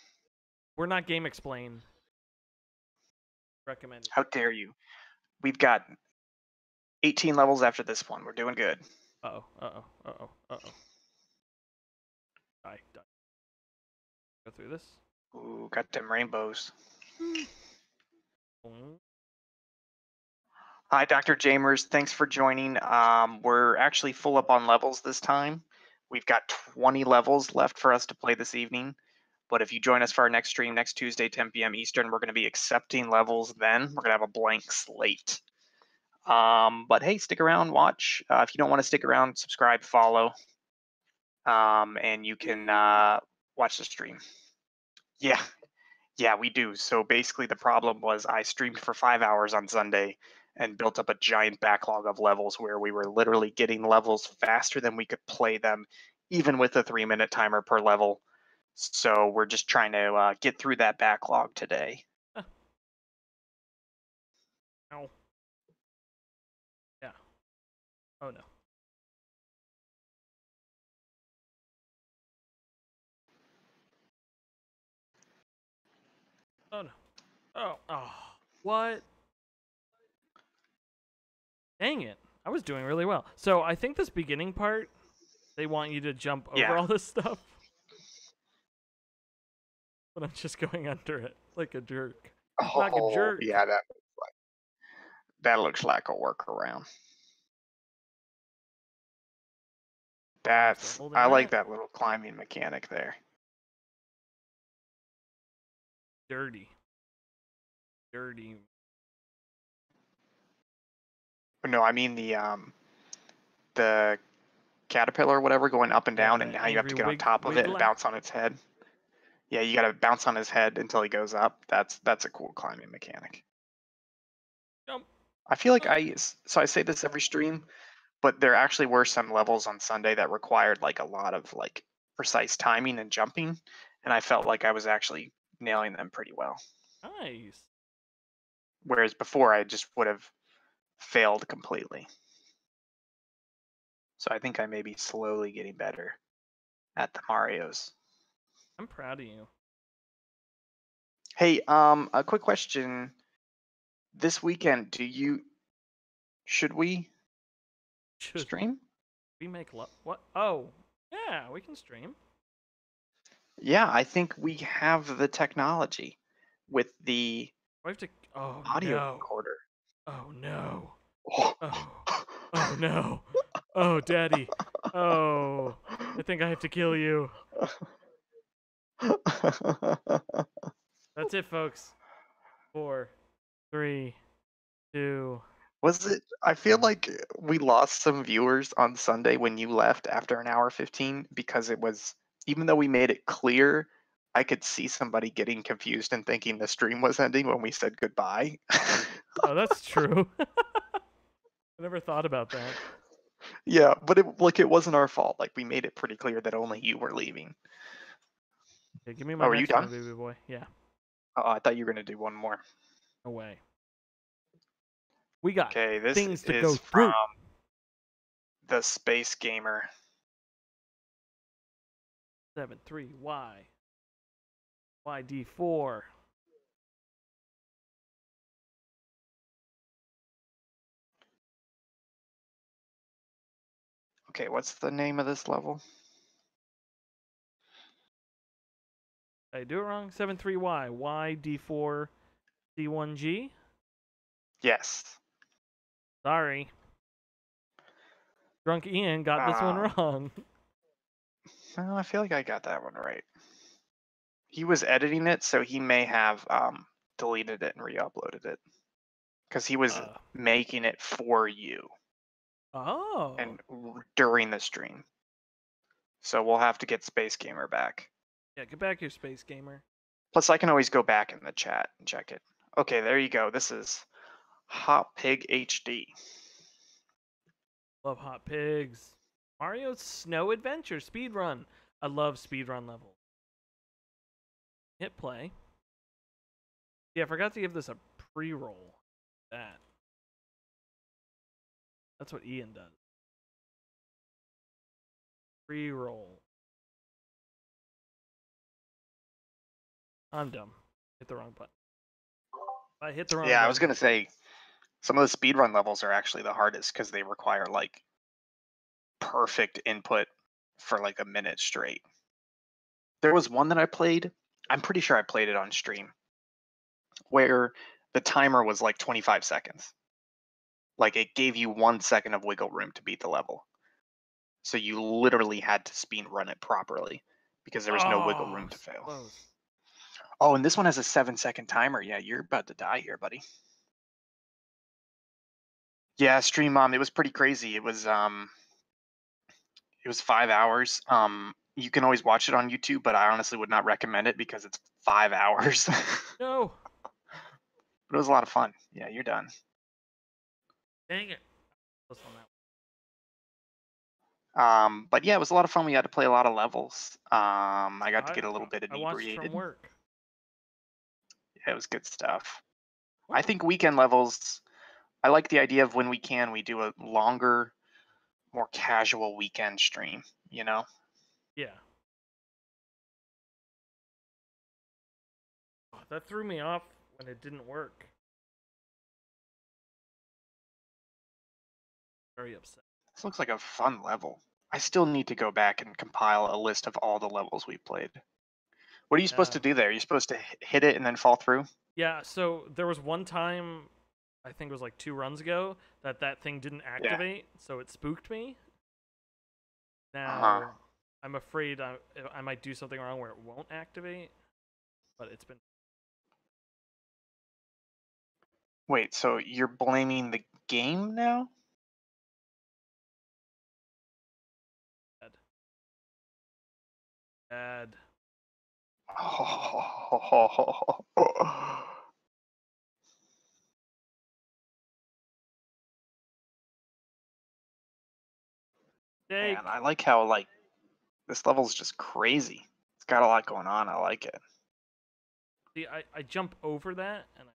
Speaker 1: We're not GameXplain. Recommended.
Speaker 2: How dare you? We've got 18 levels after this one. We're doing good.
Speaker 1: Uh oh. Uh oh. Uh oh. Uh oh. Die. Die. Go through this.
Speaker 2: Ooh, got them rainbows. Hi, Dr. Jamers. Thanks for joining. Um, we're actually full up on levels this time. We've got 20 levels left for us to play this evening. But if you join us for our next stream next Tuesday, 10 p.m. Eastern, we're going to be accepting levels then. We're going to have a blank slate. Um, but hey, stick around, watch. Uh, if you don't want to stick around, subscribe, follow, um, and you can uh, watch the stream. Yeah, yeah, we do. So basically, the problem was I streamed for five hours on Sunday and built up a giant backlog of levels where we were literally getting levels faster than we could play them, even with a three minute timer per level. So we're just trying to uh, get through that backlog today.
Speaker 1: Ow. Yeah. Oh no. Oh no. Oh. Oh. What? Dang it. I was doing really well. So I think this beginning part, they want you to jump over
Speaker 2: Yeah.
Speaker 1: all this stuff. But I'm just going under it like a jerk. Like a oh, jerk.
Speaker 2: Oh, yeah, that looks like that looks like a workaround. That's I like
Speaker 1: that
Speaker 2: little climbing mechanic there.
Speaker 1: Dirty. Dirty.
Speaker 2: No, I mean the um the caterpillar or whatever going up and down
Speaker 1: the
Speaker 2: and now you have to get on top of it and bounce on its head. Yeah, you gotta bounce on his head until he goes up. That's that's a cool climbing mechanic.
Speaker 1: Jump.
Speaker 2: I feel like I so I say this every stream, but there actually were some levels on Sunday that required like a lot of like precise timing and jumping, and I felt like I was actually nailing them pretty well.
Speaker 1: Nice.
Speaker 2: Whereas before I just would have failed completely. So I think I may be slowly getting better at the Mario's.
Speaker 1: I'm proud of you.
Speaker 2: Hey, um, a quick question. This weekend, do you should we
Speaker 1: Should
Speaker 2: stream?
Speaker 1: we make love? What? Oh, yeah, we can stream.
Speaker 2: Yeah, I think we have the technology with the
Speaker 1: We have to. Oh
Speaker 2: audio
Speaker 1: no!
Speaker 2: recorder.
Speaker 1: Oh no! Oh, oh. oh no! Oh, daddy! Oh, I think I have to kill you. That's it, folks. Four, three, two.
Speaker 2: Was it? I feel like we lost some viewers on Sunday when you left after an hour 15 because it was, even though we made it clear, I could see somebody getting confused and thinking the stream was ending when we said goodbye.
Speaker 1: Oh, that's true. I never thought about that.
Speaker 2: yeah, but it like it wasn't our fault. Like we made it pretty clear that only you were leaving.
Speaker 1: Okay, give me my
Speaker 2: Oh, are you done?
Speaker 1: baby boy. Yeah,
Speaker 2: Oh, I thought you were gonna do one more.
Speaker 1: away. We got
Speaker 2: Okay, this
Speaker 1: things to
Speaker 2: is
Speaker 1: go through.
Speaker 2: from the Space Gamer.
Speaker 1: Seven three Y Y D four.
Speaker 2: Okay, what's the name of this level?
Speaker 1: Did I do it wrong? Seven three Y Y D four C one G.
Speaker 2: Yes.
Speaker 1: Sorry. Drunk Ian got this one
Speaker 2: Ah.
Speaker 1: wrong.
Speaker 2: No, I feel like I got that one right. He was editing it, so he may have um, deleted it and re-uploaded it because he was
Speaker 1: Uh,
Speaker 2: making it for you
Speaker 1: oh.
Speaker 2: and during the stream. So we'll have to get Space Gamer back.
Speaker 1: yeah, get back here, Space Gamer.
Speaker 2: Plus, I can always go back in the chat and check it. Okay, there you go. This is Hot Pig HD.
Speaker 1: Love Hot Pigs. Mario's Snow Adventure speedrun. I love speedrun levels. Hit play. Yeah, I forgot to give this a pre-roll. That. That's what Ian does. Pre-roll. I'm dumb. Hit the wrong button. I hit the wrong
Speaker 2: Yeah, I was gonna say some of the speedrun levels are actually the hardest because they require like perfect input for like a minute straight. There was one that I played. I'm pretty sure I played it on stream, where the timer was like 25 seconds. Like it gave you one second of wiggle room to beat the level. So you literally had to speed run it properly because there was no wiggle room
Speaker 1: Oh,
Speaker 2: to fail.
Speaker 1: close.
Speaker 2: Oh, and this one has a seven second timer. Yeah, you're about to die here, buddy. Yeah, Stream Mom, it was pretty crazy. It was um it was five hours. Um you can always watch it on YouTube, but I honestly would not recommend it because it's five hours.
Speaker 1: No.
Speaker 2: But it was a lot of fun. Yeah, you're done.
Speaker 1: Dang it. Close on that.
Speaker 2: Um, but yeah, it was a lot of fun. We got to play a lot of levels. Um, I got to get a little bit
Speaker 1: I watched
Speaker 2: inebriated.
Speaker 1: from work.
Speaker 2: Yeah, it was good stuff. I think weekend levels. I like the idea of when we can, we do a longer, more casual weekend stream. You know.
Speaker 1: Yeah. Oh, that threw me off when it didn't work. Very upset.
Speaker 2: This looks like a fun level. I still need to go back and compile a list of all the levels we played. What are you supposed to do there? Are You're supposed to hit it and then fall through?
Speaker 1: Yeah, so there was one time, I think it was like two runs ago, that that thing didn't activate, so it spooked me. Now,
Speaker 2: Uh-huh.
Speaker 1: I'm afraid I, I might do something wrong where it won't activate, but it's been.
Speaker 2: Wait, so you're blaming the game now?
Speaker 1: bad. Jake,
Speaker 2: Man, I like how like this level's just crazy. It's got a lot going on. I like it.
Speaker 1: see, I, I jump over that, and I,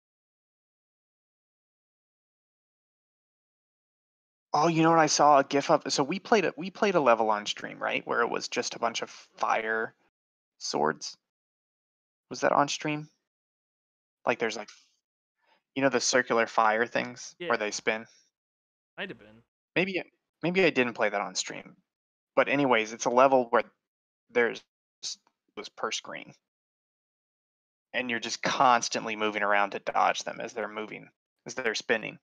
Speaker 2: Oh, you know what I saw a gif of? So we played it. We played a level on stream, right, where it was just a bunch of fire swords. Was that on stream? Like there's like, you know, the circular fire things
Speaker 1: Yeah.
Speaker 2: where they spin.
Speaker 1: might have been.
Speaker 2: Maybe maybe I didn't play that on stream, but anyways, it's a level where there's was per screen, and you're just constantly moving around to dodge them as they're moving, as they're spinning.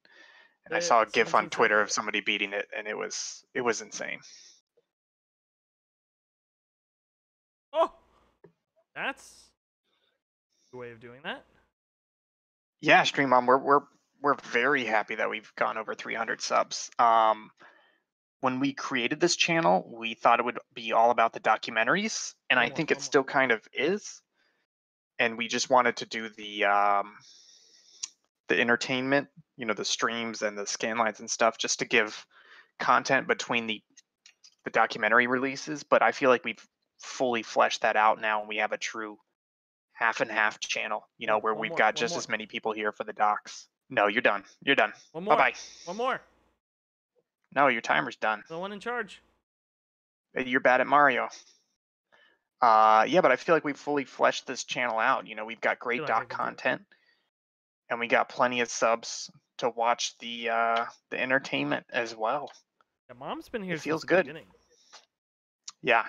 Speaker 2: And I saw a GIF on Twitter of somebody beating it, and it was it was insane.
Speaker 1: Oh, that's a way of doing that.
Speaker 2: Yeah, Stream Mom, we're we're we're very happy that we've gone over 300 subs. Um, when we created this channel, we thought it would be all about the documentaries, and I think it still kind of is. And we just wanted to do the um, the entertainment, you know, the streams and the scanlines and stuff, just to give content between the the documentary releases. But I feel like we've fully fleshed that out now, and we have a true half and half channel. You know, where
Speaker 1: one
Speaker 2: we've
Speaker 1: more,
Speaker 2: got just
Speaker 1: more.
Speaker 2: as many people here for the docs. No, you're done. You're done.
Speaker 1: One more.
Speaker 2: Bye bye.
Speaker 1: One more.
Speaker 2: No, your timer's done.
Speaker 1: The one in charge.
Speaker 2: Uh, You're bad at Mario. Uh, yeah, but I feel like we've fully fleshed this channel out. You know, we've got great doc content, and we got plenty of subs to watch the uh, the entertainment as well.
Speaker 1: Yeah, mom's been here since
Speaker 2: feels
Speaker 1: the
Speaker 2: good.
Speaker 1: beginning.
Speaker 2: Yeah,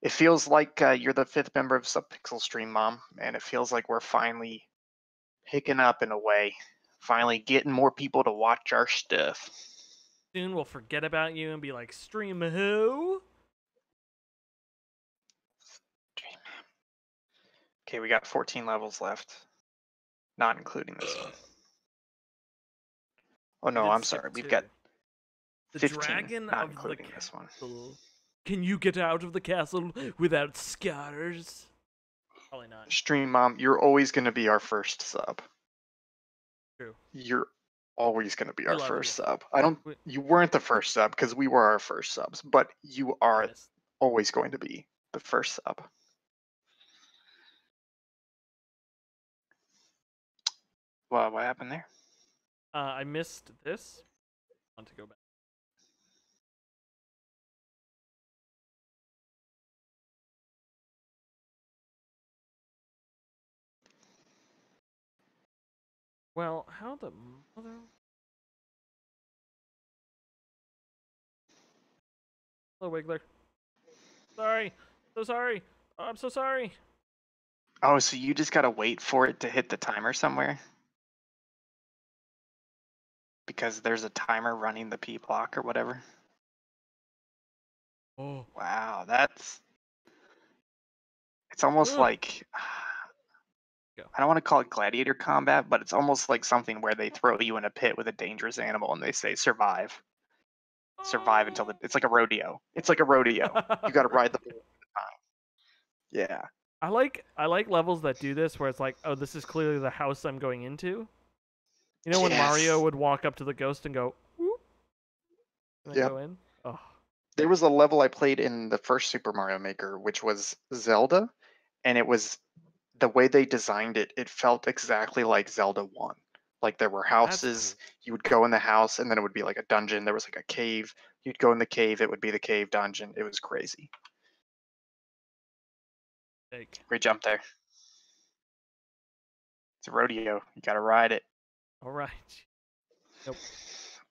Speaker 2: it feels like uh, you're the fifth member of Subpixel Stream, Mom, and it feels like we're finally picking up in a way. Finally, getting more people to watch our stuff.
Speaker 1: Soon we'll forget about you and be like, stream who?
Speaker 2: Okay, we got 14 levels left, not including this one. Oh no, I'm sorry. We've got
Speaker 1: the
Speaker 2: 15,
Speaker 1: dragon
Speaker 2: not
Speaker 1: of the
Speaker 2: including this one.
Speaker 1: Can you get out of the castle without scatters? Probably not.
Speaker 2: Stream mom, you're always going to be our first sub.
Speaker 1: True.
Speaker 2: You're always going to be our
Speaker 1: love
Speaker 2: first
Speaker 1: you.
Speaker 2: sub. I don't. You weren't the first sub because we were our first subs, but you are
Speaker 1: Yes.
Speaker 2: always going to be the first sub. Well, what happened there?
Speaker 1: Uh, I missed this. I want to go back. Well, how the mother? Hello, Wiggler. Sorry, so sorry. Oh, I'm so sorry.
Speaker 2: Oh, so you just gotta wait for it to hit the timer somewhere? Because there's a timer running the P block or whatever.
Speaker 1: Oh,
Speaker 2: Wow, that's. It's almost
Speaker 1: Ugh.
Speaker 2: like. Ah.
Speaker 1: Go.
Speaker 2: I don't want to call it gladiator combat, but it's almost like something where they throw you in a pit with a dangerous animal and they say survive. Survive until the. It's like a rodeo. It's like a rodeo. You gotta ride the bull time. Yeah.
Speaker 1: I like I like levels that do this where it's like, oh, this is clearly the house I'm going into. You know when Mario would walk up to the ghost and go, whoop, and
Speaker 2: Yep.
Speaker 1: go in. Oh,
Speaker 2: There was a level I played in the first Super Mario Maker, which was Zelda, and it was the way they designed it. It felt exactly like Zelda One. Like there were houses, you would go in the house, and then it would be like a dungeon. There was like a cave. You'd go in the cave. It would be the cave dungeon. It was crazy.
Speaker 1: cool.
Speaker 2: Great jump there. It's a rodeo. You gotta ride it.
Speaker 1: all right. Nope.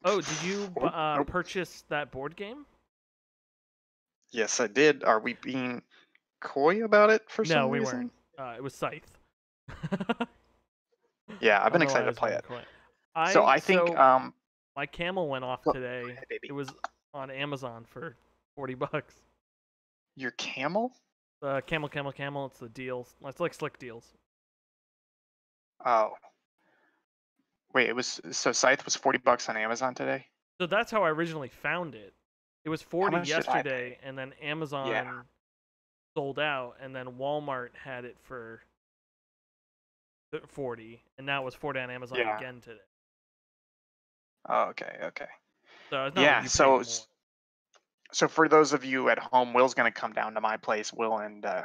Speaker 1: Oh, did you uh,
Speaker 2: nope.
Speaker 1: purchase that board game?
Speaker 2: Yes, I did. Are we being coy about it for some?
Speaker 1: no,
Speaker 2: some
Speaker 1: we
Speaker 2: reason?
Speaker 1: weren't. Uh, it was Scythe.
Speaker 2: Yeah, I've been excited to play it.
Speaker 1: wouldn't.
Speaker 2: So I think
Speaker 1: so
Speaker 2: um
Speaker 1: my camel went off
Speaker 2: Go
Speaker 1: today.
Speaker 2: ahead.
Speaker 1: It was on Amazon for forty bucks.
Speaker 2: your camel?
Speaker 1: Uh, camel, camel, camel. It's the deals. It's like Slickdeals.
Speaker 2: Oh. Wait, it was so Scythe was forty bucks on Amazon today.
Speaker 1: So that's how I originally found it. It was 40
Speaker 2: much did I
Speaker 1: yesterday, and then Amazon sold out, and then Walmart had it for 40, and now it was 40 on Amazon
Speaker 2: Yeah.
Speaker 1: again today.
Speaker 2: Oh, okay, okay.
Speaker 1: So it's not
Speaker 2: Yeah, so. So for those of you at home, Will's gonna come down to my place. Will and uh,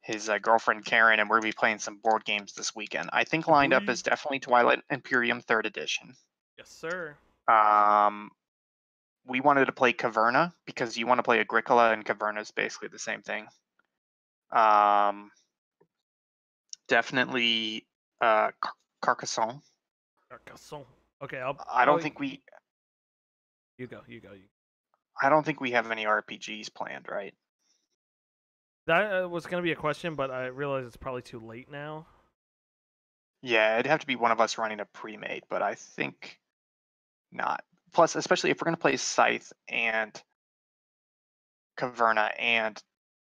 Speaker 2: his uh, girlfriend Karen, and we're gonna be playing some board games this weekend. I think lined up is definitely Twilight Imperium Third Edition.
Speaker 1: Yes, sir.
Speaker 2: Um, we wanted to play Caverna because you want to play Agricola, and Caverna is basically the same thing. Um, definitely uh, Car- Carcassonne.
Speaker 1: Carcassonne. Okay, I'll.
Speaker 2: I don't
Speaker 1: I'll-
Speaker 2: think we.
Speaker 1: You go. You go. You.
Speaker 2: I don't think we have any RPGs planned, right?
Speaker 1: That uh, was gonna be a question, but I realize it's probably too late now.
Speaker 2: Yeah, it'd have to be one of us running a pre-made, but I think not. Plus, especially if we're gonna play Scythe and Caverna and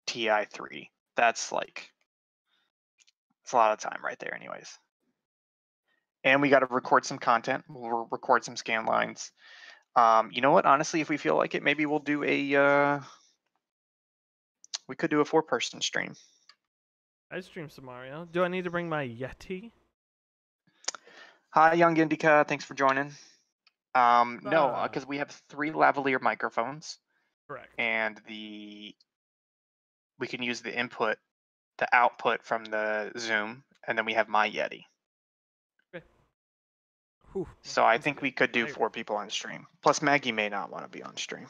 Speaker 2: TI3, that's like it's a lot of time right there, anyways. And we got to record some content. We'll re- record some scan lines. Um, you know what? Honestly, if we feel like it, maybe we'll do a. Uh, we could do a four-person stream.
Speaker 1: I stream some Mario. Do I need to bring my Yeti?
Speaker 2: Hi, Young Indica. Thanks for joining. Um, no, because we have three lavalier microphones,
Speaker 1: Correct.
Speaker 2: and the we can use the input, the output from the Zoom, and then we have my Yeti.
Speaker 1: Whew,
Speaker 2: So I think we could do four people on stream. Plus, Maggie may not want to be on stream.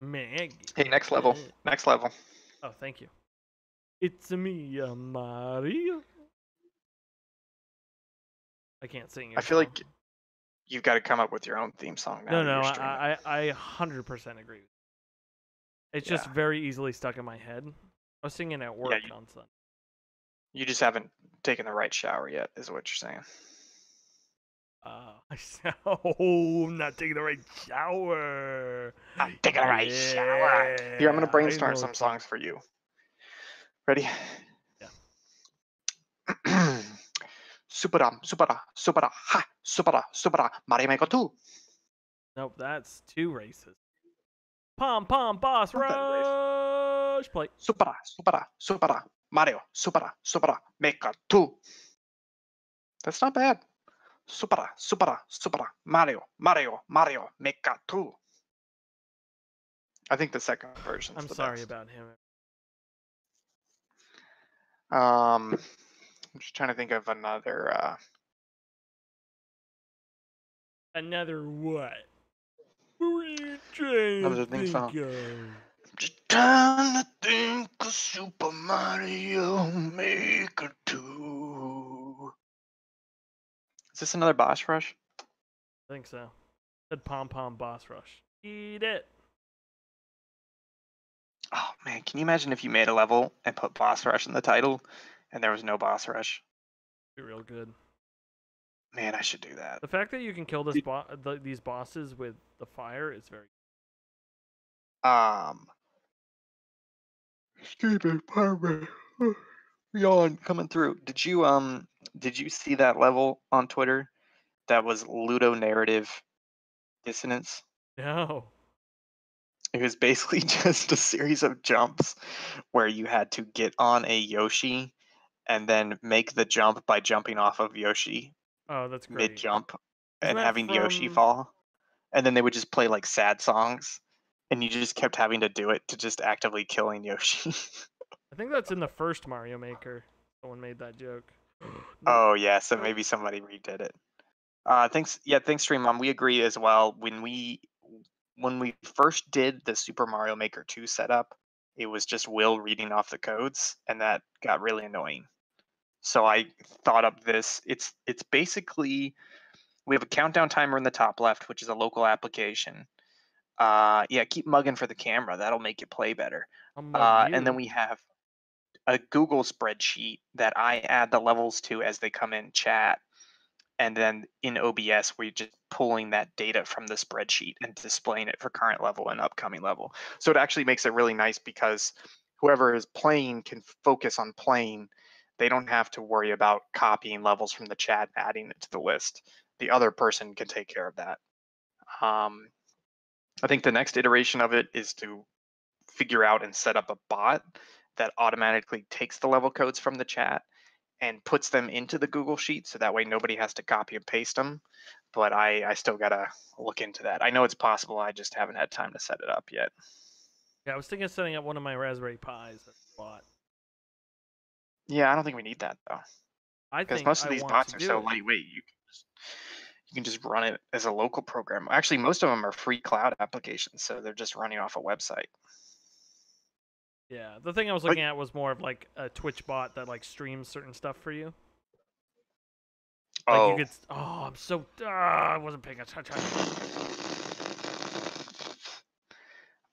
Speaker 1: Maggie.
Speaker 2: Hey, next level. Next level.
Speaker 1: Oh, thank you. It's me, uh, Mario. I can't sing.
Speaker 2: I feel
Speaker 1: song.
Speaker 2: like You've got to come up with your own theme song now.
Speaker 1: No, no. I, I, I, hundred percent agree. with It's just
Speaker 2: Yeah.
Speaker 1: very easily stuck in my head. I was singing at work
Speaker 2: you-
Speaker 1: on Sunday.
Speaker 2: You just haven't taken the right shower yet, is what you're saying.
Speaker 1: Uh, oh, I'm not taking the right shower.
Speaker 2: I'm taking the right shower. Here, I'm gonna brainstorm some songs for you. Ready? Yeah. supera, supera, supera, ha, supera, supera, Mario Maker 2.
Speaker 1: Nope, that's two races. Pom pom boss
Speaker 2: Not that race.
Speaker 1: rush play.
Speaker 2: Supera, supera, supera, Mario, supera, supera, Maker 2. That's not bad. Supera, supera, supera, Mario, Mario, Mario, Maker 2. I think the second version.
Speaker 1: I'm sorry about him.
Speaker 2: Um, I'm just trying to think of another. Uh,
Speaker 1: Another what? Were you trying
Speaker 2: Another
Speaker 1: to
Speaker 2: thing
Speaker 1: think
Speaker 2: song.
Speaker 1: of?
Speaker 2: just trying to think of Super Mario Maker 2. Is this another boss rush?
Speaker 1: I think so. Said pom pom boss rush. Eat it.
Speaker 2: Oh man, can you imagine if you made a level and put boss rush in the title and there was no boss rush?
Speaker 1: Be real good.
Speaker 2: Man, I should do that.
Speaker 1: The fact that you can kill this bo- the, these bosses with the fire is very.
Speaker 2: Um. Excuse me, pardon me. Yawn coming through. Did you um? Did you see that level on Twitter? That was Ludonarrative dissonance.
Speaker 1: No.
Speaker 2: It was basically just a series of jumps where you had to get on a Yoshi and then make the jump by jumping off of Yoshi
Speaker 1: Oh, that's great.
Speaker 2: mid jump and
Speaker 1: that
Speaker 2: having Yoshi fall. And then they would just play like sad songs and you just kept having to do it to just actively killing Yoshi.
Speaker 1: I think that's in the first Mario Maker. Someone made that joke.
Speaker 2: oh yeah, so maybe somebody redid it. Uh thanks yeah, thanks Stream Mom. We agree as well. When we when we first did the Super Mario Maker 2 setup, it was just Will reading off the codes and that got really annoying. So I thought up this. It's it's basically we have a countdown timer in the top left, which is a local application. Uh yeah, keep mugging for the camera. That'll make it play better. Uh, and then we have a Google spreadsheet that I add the levels to as they come in chat. And then in OBS, we're just pulling that data from the spreadsheet and displaying it for current level and upcoming level. So it actually makes it really nice because whoever is playing can focus on playing. They don't have to worry about copying levels from the chat and adding it to the list. The other person can take care of that. Um, I think the next iteration of it is to figure out and set up a bot that automatically takes the level codes from the chat and puts them into the Google Sheet so that way nobody has to copy and paste them. But I, I still gotta look into that. I know it's possible. I just haven't had time to set it up yet.
Speaker 1: Yeah, I was thinking of setting up one of my Raspberry Pis bot.
Speaker 2: Yeah, I don't think we need that though,
Speaker 1: I
Speaker 2: because most of
Speaker 1: I
Speaker 2: these bots are so
Speaker 1: it.
Speaker 2: lightweight. You can just you can just run it as a local program. Actually, most of them are free cloud applications, so they're just running off a website.
Speaker 1: Yeah, the thing I was looking at was more of like a Twitch bot that like streams certain stuff for you. Like
Speaker 2: oh,
Speaker 1: you could. Oh, I'm so. Ah, I wasn't paying attention.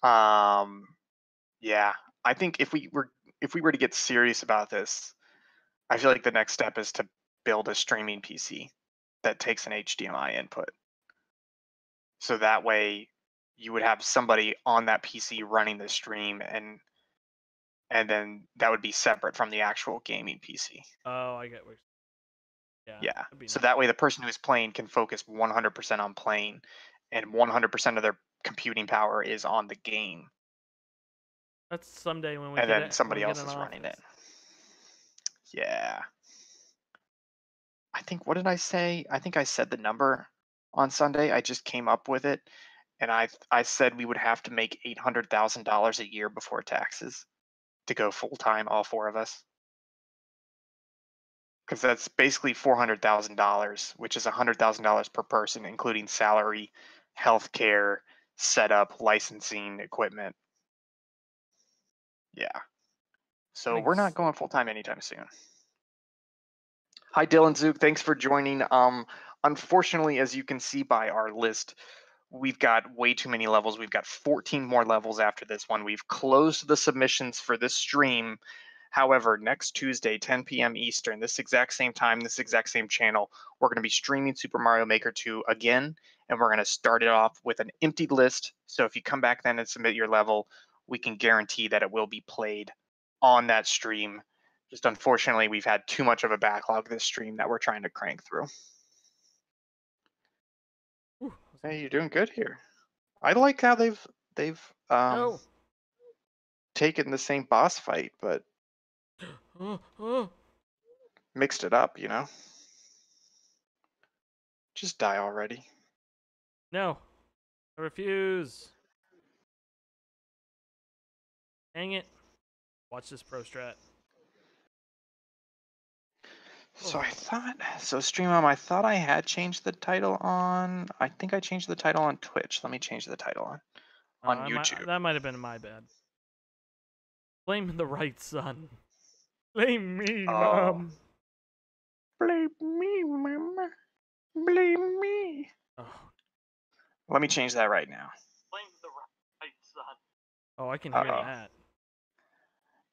Speaker 2: Um, yeah, I think if we were if we were to get serious about this, I feel like the next step is to build a streaming PC that takes an HDMI input. So that way you would have somebody on that PC running the stream and and then that would be separate from the actual gaming PC.
Speaker 1: Oh, I get what. you're- Yeah.
Speaker 2: Yeah.
Speaker 1: that'd
Speaker 2: So
Speaker 1: nice.
Speaker 2: that way the person who is playing can focus 100% on playing and 100% of their computing power is on the game.
Speaker 1: That's someday when we
Speaker 2: and
Speaker 1: get
Speaker 2: then
Speaker 1: it,
Speaker 2: somebody else is running it. Yeah. I think what did I say? I think I said the number on Sunday. I just came up with it, and I I said we would have to make eight hundred thousand dollars a year before taxes to go full time, all four of us. Because that's basically four hundred thousand dollars, which is hundred thousand dollars per person, including salary, health care, setup, licensing, equipment. Yeah. So we're not going full time anytime soon. Hi, Dylan Zook. Thanks for joining. Um, unfortunately, as you can see by our list, we've got way too many levels. We've got 14 more levels after this one. We've closed the submissions for this stream. However, next Tuesday, 10 p.m. Eastern, this exact same time, this exact same channel, we're going to be streaming Super Mario Maker 2 again, and we're going to start it off with an empty list. So if you come back then and submit your level, we can guarantee that it will be played on that stream Just unfortunately, we've had too much of a backlog this stream that we're trying to crank through.
Speaker 1: Whew,
Speaker 2: Hey, you're doing good here. I like how they've they've um,
Speaker 1: No.
Speaker 2: taken the same boss fight, but
Speaker 1: Oh, oh.
Speaker 2: mixed it up. You know, just die already.
Speaker 1: No. I refuse. Hang it. Watch this pro strat.
Speaker 2: So
Speaker 1: Oh.
Speaker 2: I thought so. Stream Mom, I thought I had changed the title on. I think I changed the title on Twitch. Let me change the title on.
Speaker 1: Uh,
Speaker 2: On
Speaker 1: might-
Speaker 2: YouTube.
Speaker 1: that might have been my bad. Blame the right son. Blame me,
Speaker 2: Oh.
Speaker 1: mom.
Speaker 2: Blame me, mama. Blame me.
Speaker 1: Oh.
Speaker 2: Let me change that right now.
Speaker 1: Blame the right son. Oh, I can hear
Speaker 2: Uh-oh.
Speaker 1: that.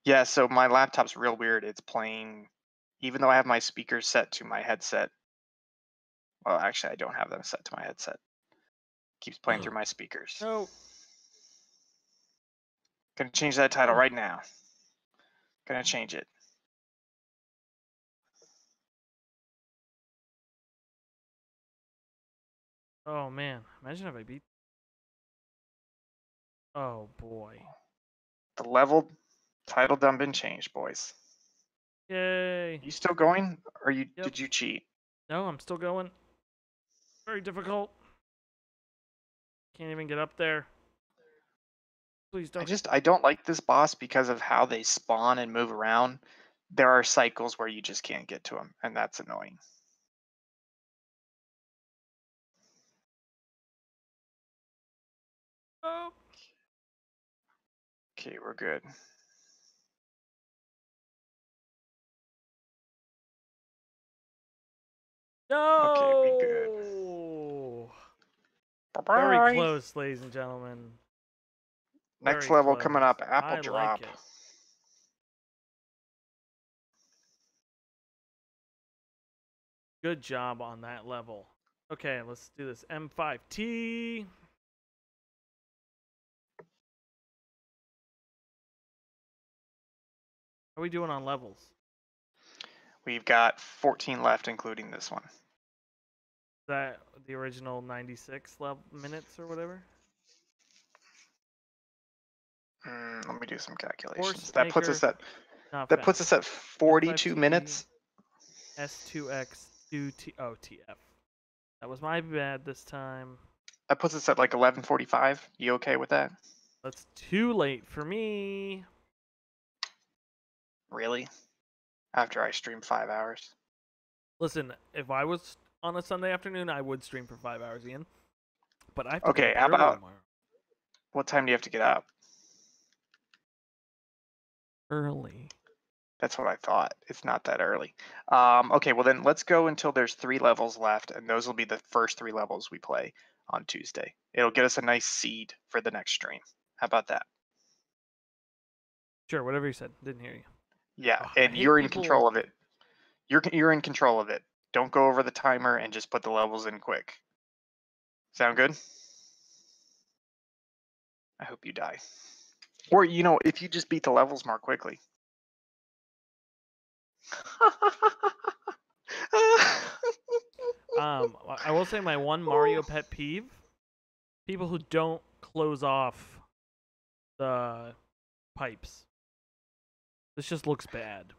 Speaker 2: Yeah, so my laptop's real weird. It's playing, even though I have my speakers set to my headset. Well, actually, I don't have them set to my headset. Keeps playing through my speakers.
Speaker 1: No.
Speaker 2: Gonna change that title
Speaker 1: Oh.
Speaker 2: right now. Gonna change it.
Speaker 1: Oh man, imagine if I beat. Oh boy.
Speaker 2: The level title done been changed, boys.
Speaker 1: Yay.
Speaker 2: You still going? Or you
Speaker 1: Yep.
Speaker 2: did you cheat?
Speaker 1: No, I'm still going. Very difficult. Can't even get up there. Please don't.
Speaker 2: I just I don't like this boss because of how they spawn and move around. There are cycles where you just can't get to them, and that's annoying.
Speaker 1: Oh.
Speaker 2: Okay, we're good.
Speaker 1: No.
Speaker 2: we good.
Speaker 1: Very
Speaker 2: Bye-bye.
Speaker 1: close, ladies and gentlemen.
Speaker 2: Next
Speaker 1: Very
Speaker 2: level coming up. Apple
Speaker 1: I like
Speaker 2: drop.
Speaker 1: it. Good job on that level. Okay, let's do this. M5T. How are we doing on levels?
Speaker 2: We've got 14 left, including this one.
Speaker 1: Is that the original 96 level minutes or whatever?
Speaker 2: Mm, let me do some calculations.
Speaker 1: Horse
Speaker 2: That puts us at that
Speaker 1: fast.
Speaker 2: puts us at 42
Speaker 1: FFT.
Speaker 2: minutes.
Speaker 1: S2X 2T oh TF. That was my bad this time.
Speaker 2: That puts us at like 11:45. You okay with that?
Speaker 1: That's too late for me.
Speaker 2: Really? After I stream five hours.
Speaker 1: Listen, if I was on a Sunday afternoon, I would stream for five hours, Ian. But I have to
Speaker 2: Okay, how about-
Speaker 1: tomorrow.
Speaker 2: What time do you have to get up?
Speaker 1: early?
Speaker 2: That's what I thought. It's not that early. Um, okay, well then let's go until there's three levels left, and those will be the first three levels we play on Tuesday. It'll get us a nice seed for the next stream. How about that?
Speaker 1: Sure, whatever you said. Didn't hear you.
Speaker 2: Yeah,
Speaker 1: Oh,
Speaker 2: and you're in
Speaker 1: people-
Speaker 2: control of it. You're you're in control of it. Don't go over the timer and just put the levels in quick. Sound good? I hope you die. Or you know, if you just beat the levels more quickly.
Speaker 1: Um, I- I will say my one Mario pet peeve: people who don't close off the pipes. This just looks bad.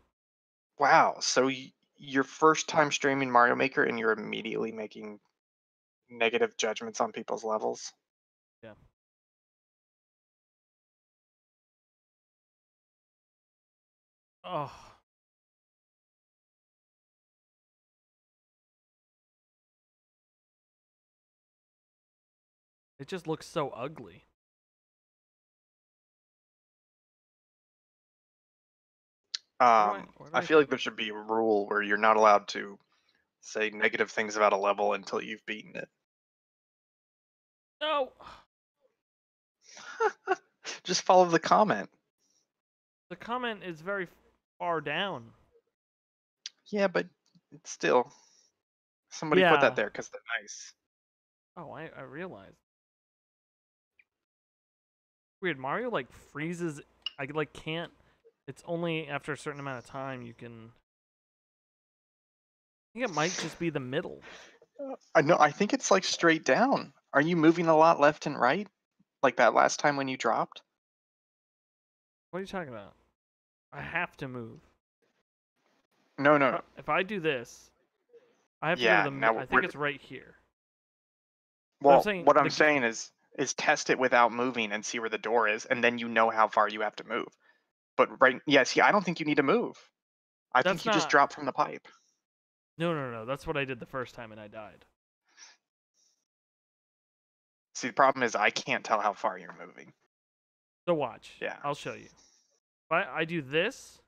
Speaker 2: Wow. So y- your first time streaming Mario Maker and you're immediately making negative judgments on people's levels.
Speaker 1: Yeah. Oh. It just looks so ugly. I-
Speaker 2: Um, I
Speaker 1: I
Speaker 2: feel like there should be a rule where you're not allowed to say negative things about a level until you've beaten it.
Speaker 1: No.
Speaker 2: Just follow the comment.
Speaker 1: The comment is very far down.
Speaker 2: Yeah, but it's still somebody put that there because they're nice.
Speaker 1: Oh, I, I realized. Weird. Mario like freezes. I like can't It's only after a certain amount of time you can. I think it might just be the middle.
Speaker 2: Uh, I know. I think it's like straight down. Are you moving a lot left and right, like that last time when you dropped?
Speaker 1: What are you talking about? I have to move.
Speaker 2: No, no,
Speaker 1: If. I- do this, I have to
Speaker 2: Yeah,
Speaker 1: go to the.
Speaker 2: now
Speaker 1: I think
Speaker 2: we're-
Speaker 1: it's right here.
Speaker 2: Well,
Speaker 1: saying
Speaker 2: what I'm
Speaker 1: g-
Speaker 2: saying is, is test it without moving and see where the door is, and then you know how far you have to move. But right, yeah. See, I don't think you need to move. I
Speaker 1: That's
Speaker 2: think you just
Speaker 1: not-
Speaker 2: drop from the pipe.
Speaker 1: No, no, no. That's what I did the first time and I died.
Speaker 2: See, the problem is I can't tell how far you're moving.
Speaker 1: So watch.
Speaker 2: Yeah.
Speaker 1: I'll show you. If I, I do this,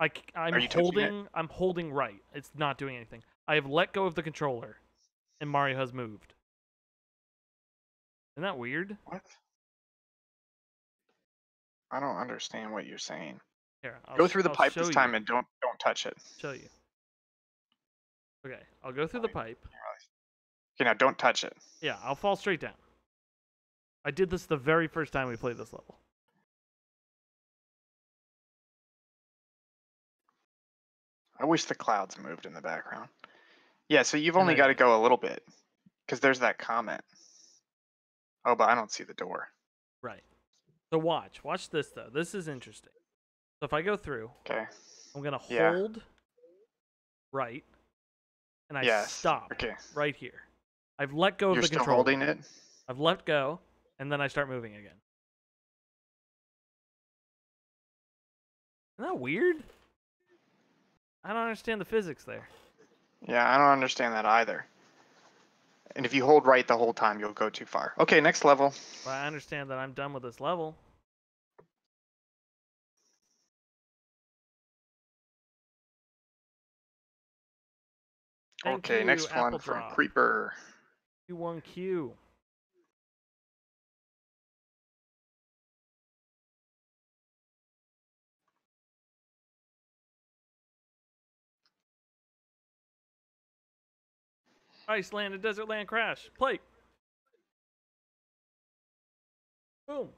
Speaker 1: I,
Speaker 2: I'm
Speaker 1: holding. I'm holding right. It's not doing anything. I have let go of the controller, and Mario has moved. Isn't that weird?
Speaker 2: What? I don't understand what you're saying.
Speaker 1: Here, I'll
Speaker 2: Go through the
Speaker 1: I'll
Speaker 2: pipe this
Speaker 1: you.
Speaker 2: time and don't don't touch it.
Speaker 1: Show you. Okay, I'll go through the pipe.
Speaker 2: Okay, now don't touch it.
Speaker 1: Yeah, I'll fall straight down. I did this the very first time we played this level.
Speaker 2: I wish the clouds moved in the background. Yeah, so you've only got to go a little bit because there's that comment. Oh, but I don't see the door.
Speaker 1: Right. So watch. Watch this though. This is interesting. So if I go through,
Speaker 2: Okay.
Speaker 1: I'm gonna
Speaker 2: Yeah.
Speaker 1: hold right, and I
Speaker 2: Yes.
Speaker 1: stop
Speaker 2: Okay.
Speaker 1: right here. I've let go of the
Speaker 2: control.
Speaker 1: You're still
Speaker 2: holding it.
Speaker 1: I've let go, and then I start moving again. Isn't that weird? I don't understand the physics there.
Speaker 2: Yeah, I don't understand that either. And if you hold right the whole time, you'll go too far. Okay, next level.
Speaker 1: But I understand that I'm done with this level. Thank
Speaker 2: okay,
Speaker 1: you,
Speaker 2: next one
Speaker 1: Apple
Speaker 2: from
Speaker 1: Drop.
Speaker 2: Creeper.
Speaker 1: Q1Q. Iceland and Desert Land Crash. Play. Boom.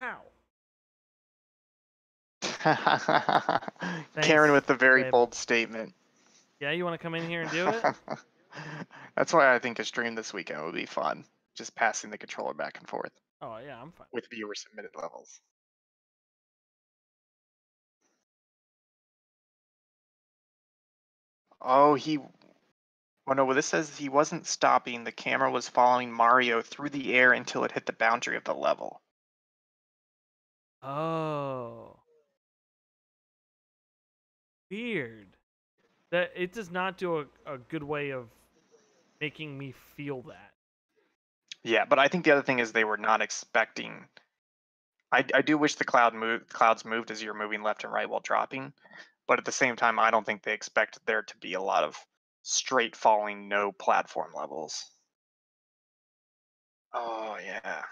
Speaker 1: How?
Speaker 2: Karen with the very
Speaker 1: babe.
Speaker 2: bold statement.
Speaker 1: Yeah, you want to come in here and do it?
Speaker 2: That's why I think a stream this weekend would be fun. Just passing the controller back and forth
Speaker 1: oh yeah, I'm fine.
Speaker 2: with viewer submitted levels. Oh, he. Oh no, well, this says he wasn't stopping. The camera was following Mario through the air until it hit the boundary of the level.
Speaker 1: Oh. Weird. That it does not do a, a good way of making me feel that.
Speaker 2: Yeah, but I think the other thing is they were not expecting. I, I do wish the cloud move, clouds moved as you're moving left and right while dropping, but at the same time, I don't think they expect there to be a lot of straight falling, no platform levels. Oh yeah.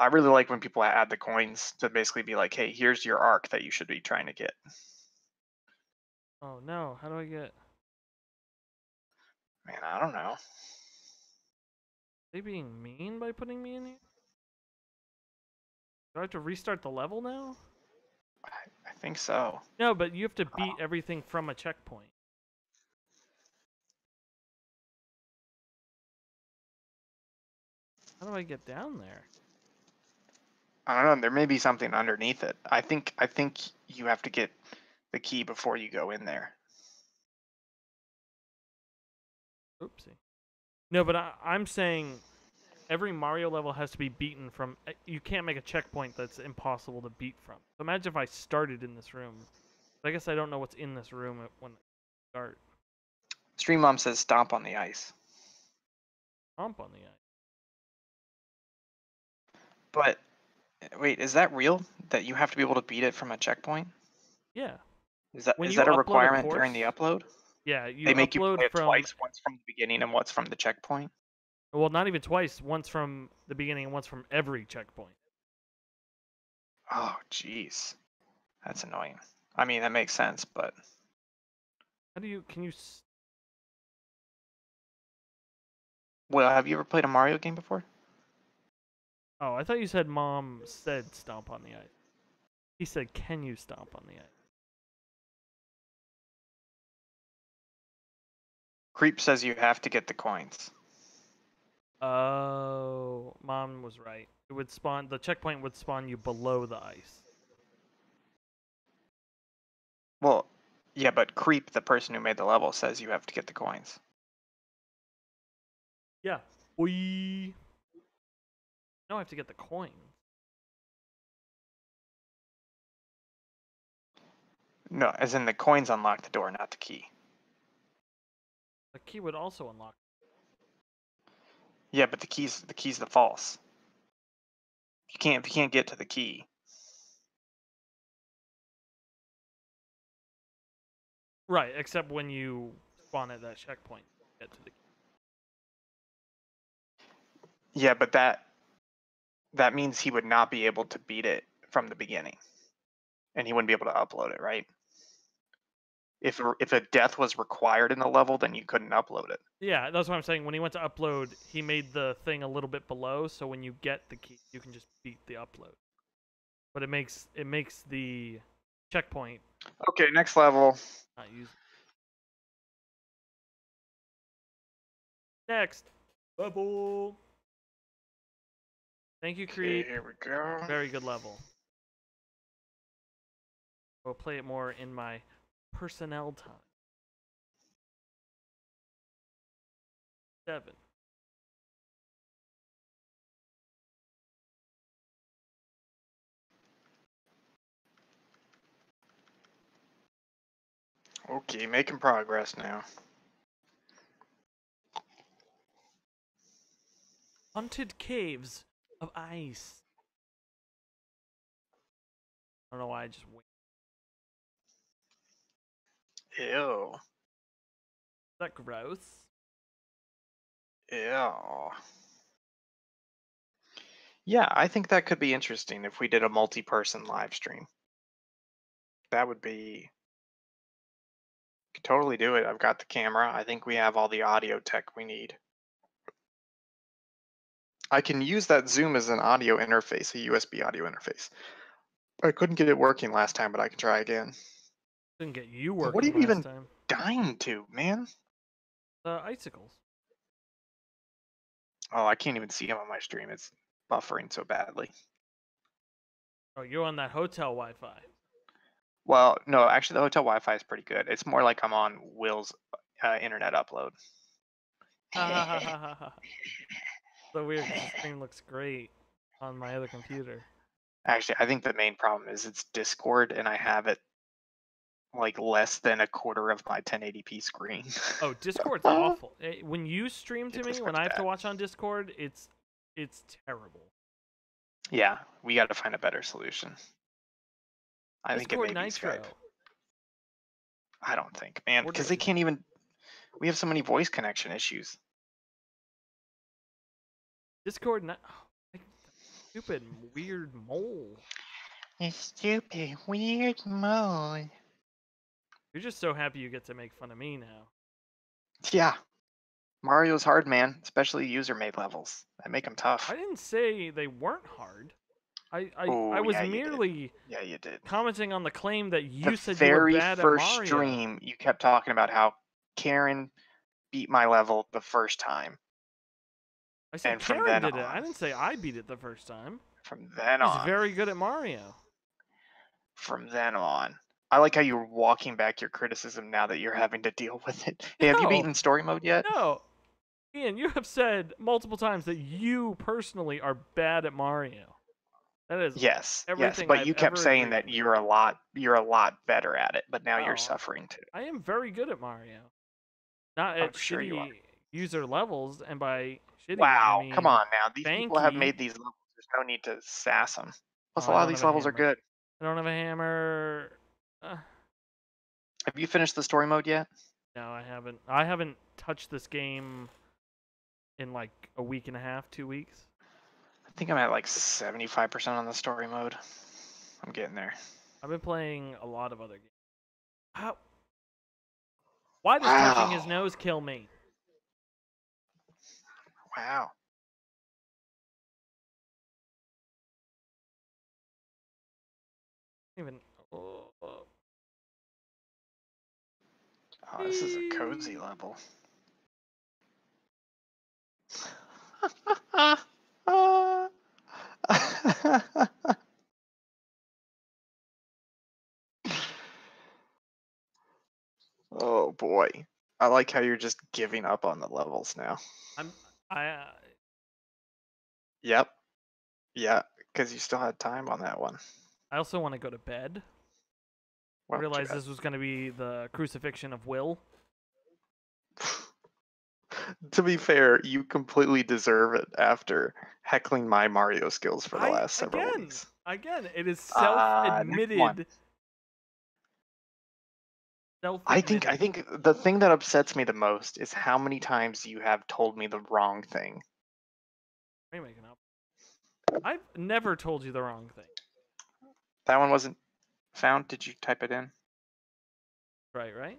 Speaker 2: I really like when people add the coins to basically be like, "Hey, here's your arc that you should be trying to get."
Speaker 1: Oh no, how do I get
Speaker 2: Man, I don't know.
Speaker 1: Are they being mean by putting me in here? Do I have to restart the level now?
Speaker 2: I, I think so.
Speaker 1: No, but you have to uh, beat everything from a checkpoint. How do I get down there?
Speaker 2: I don't know. There may be something underneath it. I think I think you have to get the key before you go in there.
Speaker 1: Oopsie. No, but I, I'm saying every Mario level has to be beaten from. uh, You can't make a checkpoint that's impossible to beat from. So imagine if I started in this room. I guess I don't know what's in this room at- when I start.
Speaker 2: Stream Mom says stomp on the ice.
Speaker 1: Stomp on the ice.
Speaker 2: But wait, is that real? That you have to be able to beat it from a checkpoint?
Speaker 1: Yeah,
Speaker 2: Is that
Speaker 1: When
Speaker 2: is that a
Speaker 1: upload a
Speaker 2: requirement during the upload?
Speaker 1: yeah. You
Speaker 2: they make you
Speaker 1: upload
Speaker 2: play
Speaker 1: from
Speaker 2: twice, once from the beginning and once from the checkpoint.
Speaker 1: well, not even twice. Once from the beginning and once from every checkpoint.
Speaker 2: Oh, jeez, that's annoying. I mean, that makes sense, but
Speaker 1: How do you? Can you? s-
Speaker 2: well, have you ever played a Mario game before?
Speaker 1: Oh, I thought you said mom said stomp on the ice. He said, "Can you stomp on the ice?"
Speaker 2: Creep says you have to get the coins.
Speaker 1: Oh, mom was right. It would spawn. The checkpoint would spawn you below the ice.
Speaker 2: Well, yeah, but Creep, the person who made the level, says you have to get the coins.
Speaker 1: Yeah. We. No, I have to get the coin.
Speaker 2: No, as in the coins unlock the door, not the key.
Speaker 1: The key would also unlock.
Speaker 2: Yeah, but the key's the key's the false. You can't if you can't get to the key.
Speaker 1: Right, except when you spawn at that checkpoint, get to the.
Speaker 2: Yeah, but that that means he would not be able to beat it from the beginning, and he wouldn't be able to upload it, right? If if a death was required in the level, then you couldn't upload it.
Speaker 1: Yeah, that's what I'm saying. When he went to upload, he made the thing a little bit below, so when you get the key, you can just beat the upload. But it makes it makes the checkpoint
Speaker 2: Okay, next level.
Speaker 1: not. Next level. Thank you,
Speaker 2: Okay, here we go.
Speaker 1: Very good level. I'll play it more in my personnel time. Seven.
Speaker 2: Okay, making progress now.
Speaker 1: Haunted caves of ice. I don't know why I just went.
Speaker 2: Ew.
Speaker 1: Is that gross?
Speaker 2: Ew. Yeah, I think that could be interesting if we did a multi-person live stream. That would be could totally do it. I've got the camera. I think we have all the audio tech we need. I can use that Zoom as an audio interface, a USB audio interface. I couldn't get it working last time, but I can try again.
Speaker 1: Didn't get you working.
Speaker 2: What are you
Speaker 1: last
Speaker 2: even-
Speaker 1: time.
Speaker 2: Dying to, man.
Speaker 1: The icicles.
Speaker 2: Oh, I can't even see him on my stream. It's buffering so badly.
Speaker 1: Oh, you're on that hotel Wi-Fi.
Speaker 2: Well, no, actually, the hotel Wi-Fi is pretty good. It's more like I'm on Will's uh, internet upload.
Speaker 1: so weird. Screen looks great on my other computer.
Speaker 2: Actually, I think the main problem is it's Discord, and I have it like less than a quarter of my 1080p screen.
Speaker 1: Oh, Discord's awful. Eh, When you stream to
Speaker 2: Yeah,
Speaker 1: me, when I have to watch on Discord, it's it's terrible.
Speaker 2: yeah, we got to find a better solution. I think it
Speaker 1: Discord
Speaker 2: may be. Skype. I don't think, man, because they can't even. We have so many voice connection issues.
Speaker 1: Discord, not oh, like, stupid weird mole.
Speaker 2: You stupid weird mole.
Speaker 1: You're just so happy you get to make fun of me now.
Speaker 2: Yeah, Mario's hard, man, especially user-made levels. That make them tough.
Speaker 1: I didn't say they weren't hard. I I,
Speaker 2: Oh,
Speaker 1: I was
Speaker 2: yeah,
Speaker 1: merely
Speaker 2: Yeah, you did.
Speaker 1: commenting on the claim that you
Speaker 2: the
Speaker 1: said
Speaker 2: very
Speaker 1: you were bad
Speaker 2: first
Speaker 1: at Mario.
Speaker 2: stream, you kept talking about how Karen beat my level the first time.
Speaker 1: I said
Speaker 2: and from
Speaker 1: Karen
Speaker 2: then
Speaker 1: did it." I didn't say I beat it the first time.
Speaker 2: From then on,
Speaker 1: He's
Speaker 2: on,
Speaker 1: very good at Mario.
Speaker 2: from then on, I like how you're walking back your criticism now that you're having to deal with it. Hey, have you beaten story mode yet?
Speaker 1: No, Ian, you have said multiple times that you personally are bad at Mario. That is
Speaker 2: Yes, yes,
Speaker 1: everything
Speaker 2: but
Speaker 1: I've
Speaker 2: you kept saying
Speaker 1: agreed
Speaker 2: that you're a lot, you're a lot better at it. But now
Speaker 1: No.
Speaker 2: you're oh, suffering too.
Speaker 1: I am very good at Mario. Not
Speaker 2: I'm
Speaker 1: at
Speaker 2: sure you are.
Speaker 1: shitty user levels, and by
Speaker 2: Wow,
Speaker 1: I
Speaker 2: come on now. These people have made these levels. There's no need to sass them. Plus,
Speaker 1: Oh,
Speaker 2: a lot of these levels are good.
Speaker 1: I don't have a hammer. Uh,
Speaker 2: Have you finished the story mode yet?
Speaker 1: no, I haven't. I haven't touched this game in like a week and a half, two weeks.
Speaker 2: I think I'm at like 75% on the story mode. I'm getting there.
Speaker 1: I've been playing a lot of other games. How? Why does touching his nose kill me?
Speaker 2: Wow
Speaker 1: even. Oh, oh.
Speaker 2: this is a cozy level. oh boy. I like how you're just giving up on the levels now.
Speaker 1: I'm I. Uh,
Speaker 2: Yep. Yeah, because you still had time on that one.
Speaker 1: I also want to go to bed. I realized this was going to be the crucifixion of Will.
Speaker 2: to be fair, you completely deserve it after heckling my Mario skills for the
Speaker 1: I-
Speaker 2: last several
Speaker 1: again,
Speaker 2: weeks.
Speaker 1: Again, it is
Speaker 2: Uh,
Speaker 1: self-admitted.
Speaker 2: one.
Speaker 1: Self
Speaker 2: I think I think the thing that upsets me the most is how many times you have told me the wrong thing.
Speaker 1: Are you making up? I've never told you the wrong thing.
Speaker 2: That one wasn't found. Did you type it in?
Speaker 1: Right, right?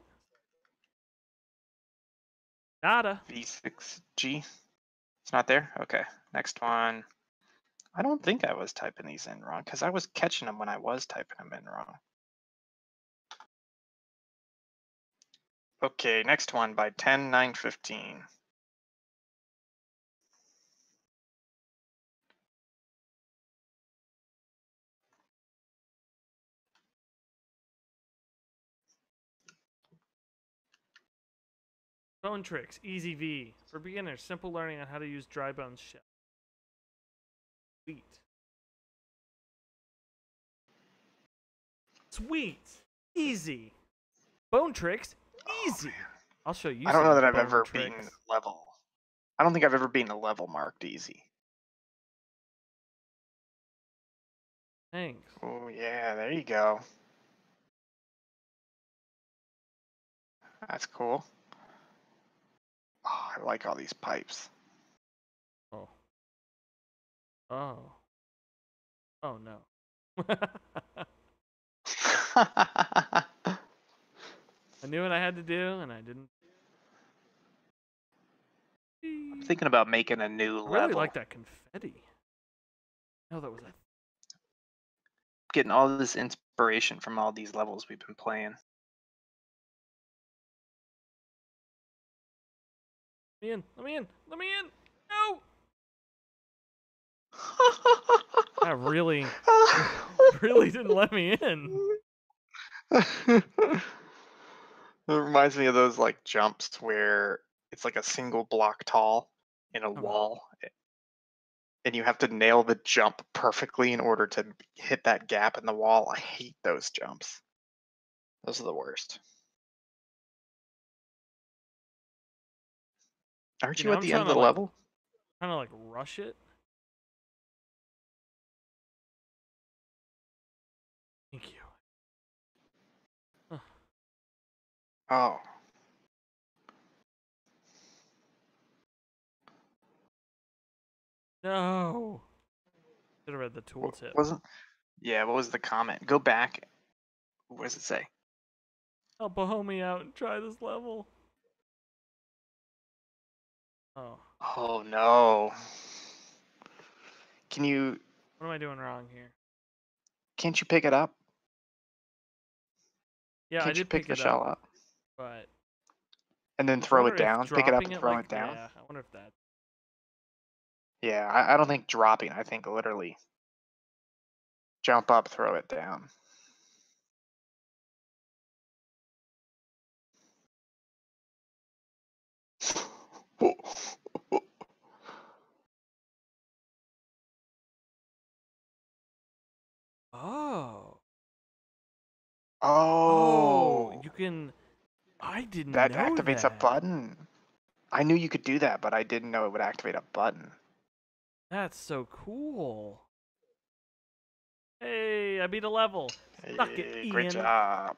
Speaker 1: Nada.
Speaker 2: V6G. It's not there? Okay. Next one. I don't think I was typing these in wrong because I was catching them when I was typing them in wrong. Okay, next one by 10 9 15.
Speaker 1: Bone tricks, easy V. For beginners, simple learning on how to use dry bones shell. Sweet. Sweet. Easy. Bone tricks, easy. I'll show you.
Speaker 2: I don't know that I've ever
Speaker 1: tricks.
Speaker 2: beaten level. I don't think I've ever beaten a level marked easy.
Speaker 1: Thanks.
Speaker 2: Oh yeah, there you go. That's cool. Oh, I like all these pipes.
Speaker 1: Oh. Oh. Oh no. I knew what I had to do, and I didn't.
Speaker 2: I'm thinking about making a new
Speaker 1: I
Speaker 2: level.
Speaker 1: really like that confetti. No, that was a
Speaker 2: Getting all this inspiration from all these levels we've been playing.
Speaker 1: Let me in. Let me in. Let me in. No. That really, really didn't let me in.
Speaker 2: It reminds me of those like jumps where it's like a single block tall in a
Speaker 1: Uh-huh.
Speaker 2: wall and you have to nail the jump perfectly in order to hit that gap in the wall. I hate those jumps. Those are the worst. Aren't
Speaker 1: You
Speaker 2: you,
Speaker 1: know,
Speaker 2: at
Speaker 1: I'm
Speaker 2: the end of the
Speaker 1: like,
Speaker 2: level?
Speaker 1: Kind of like rush it.
Speaker 2: Oh.
Speaker 1: No. Should have read the tooltip.
Speaker 2: Wasn't Yeah, what was the comment? Go back. What does it say?
Speaker 1: Help a homie out and try this level. Oh,
Speaker 2: Oh no. Can you
Speaker 1: what am I doing wrong here?
Speaker 2: can't you pick it up?
Speaker 1: Yeah,
Speaker 2: can't you
Speaker 1: did
Speaker 2: pick,
Speaker 1: pick,
Speaker 2: the shell
Speaker 1: up,
Speaker 2: up
Speaker 1: but
Speaker 2: and then throw it down? Pick it up and throw
Speaker 1: like,
Speaker 2: it down?
Speaker 1: Yeah, I wonder if that.
Speaker 2: Yeah, I, I don't think dropping. I think literally jump up, throw it down.
Speaker 1: Oh.
Speaker 2: Oh,
Speaker 1: Oh, you can. I didn't
Speaker 2: that activates
Speaker 1: that.
Speaker 2: a button. I knew you could do that, but I didn't know it would activate a button.
Speaker 1: That's so cool. Hey, I beat a level. Suck it,
Speaker 2: Hey, great job.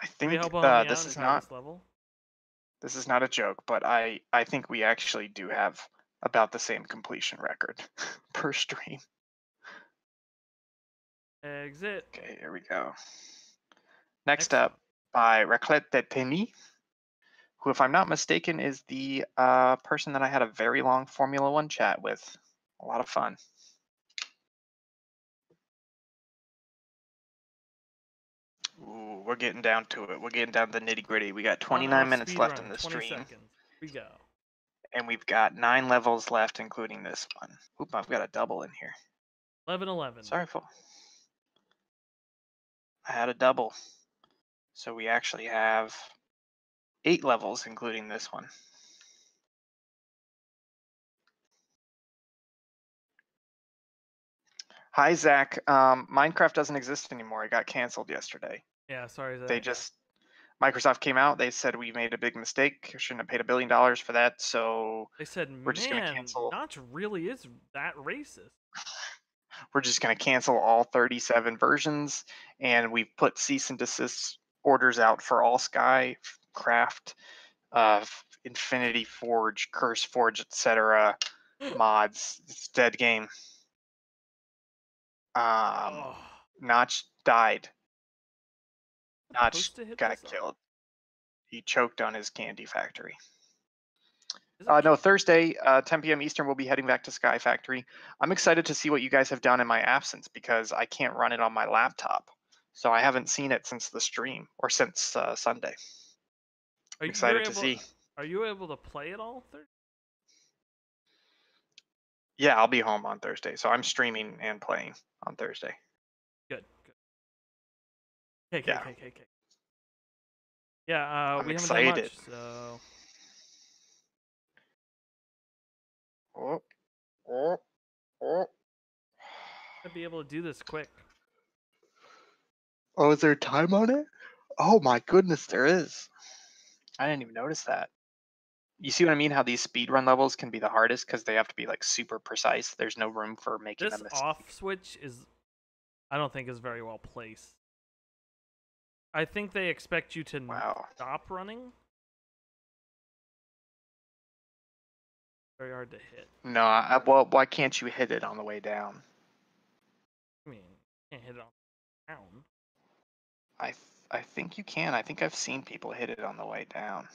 Speaker 2: I think uh, this is not
Speaker 1: this level?
Speaker 2: this is not a joke, but I I think we actually do have about the same completion record per stream.
Speaker 1: Exit.
Speaker 2: Okay, here we go. Next
Speaker 1: Next
Speaker 2: up by Raclette de Tenny, who, if I'm not mistaken, is the uh, person that I had a very long Formula One chat with. A lot of fun. We're getting down to it. We're getting down to the nitty gritty. We got 29
Speaker 1: our
Speaker 2: minutes left
Speaker 1: run,
Speaker 2: in the stream,
Speaker 1: Seconds. We go.
Speaker 2: and we've got nine levels left, including this one. Oop, I've got a double in here.
Speaker 1: 11 11.
Speaker 2: Sorry, for I had a double. So we actually have eight levels, including this one. Hi, Zach. Um, Minecraft doesn't exist anymore. It got canceled yesterday.
Speaker 1: Yeah, sorry.
Speaker 2: They just Microsoft came out. They said we made a big mistake. Shouldn't have paid a billion dollars for that. So
Speaker 1: They said,
Speaker 2: we're just gonna
Speaker 1: man,
Speaker 2: cancel-
Speaker 1: Notch really is that racist.
Speaker 2: we're just going to cancel all 37 versions and we've put cease and desist orders out for all sky craft uh infinity forge CurseForge etc mods it's dead game um
Speaker 1: oh,
Speaker 2: notch died notch
Speaker 1: supposed to hit
Speaker 2: got killed he choked on his candy factory Uh, no. Thursday, uh, 10 p.m. Eastern, we'll be heading back to Sky Factory. I'm excited to see what you guys have done in my absence because I can't run it on my laptop. So I haven't seen it since the stream or since uh, Sunday.
Speaker 1: Are you-
Speaker 2: excited to see.
Speaker 1: Are you able to play it all? Thursday?
Speaker 2: Yeah, I'll be home on Thursday. So I'm streaming and playing on Thursday.
Speaker 1: Good. Good. Okay,
Speaker 2: Yeah.
Speaker 1: okay, okay, okay. Yeah, uh,
Speaker 2: I'm
Speaker 1: we haven't done much,
Speaker 2: excited.
Speaker 1: so
Speaker 2: Oh, oh, oh.
Speaker 1: I'd be able to do this quick.
Speaker 2: Oh, is there time on it? Oh my goodness, there is. I didn't even notice that. You see what I mean? How these speedrun levels can be the hardest because they have to be like super precise. There's no room for making
Speaker 1: This
Speaker 2: a mistake.
Speaker 1: off switch is, I don't think, is very well placed. I think they expect you to n-
Speaker 2: Wow.
Speaker 1: stop running. Very hard to hit.
Speaker 2: No, I, I- well, why can't you hit it on the way down?
Speaker 1: I mean, can't hit it on the way down.
Speaker 2: I I think you can. I think I've seen people hit it on the way down.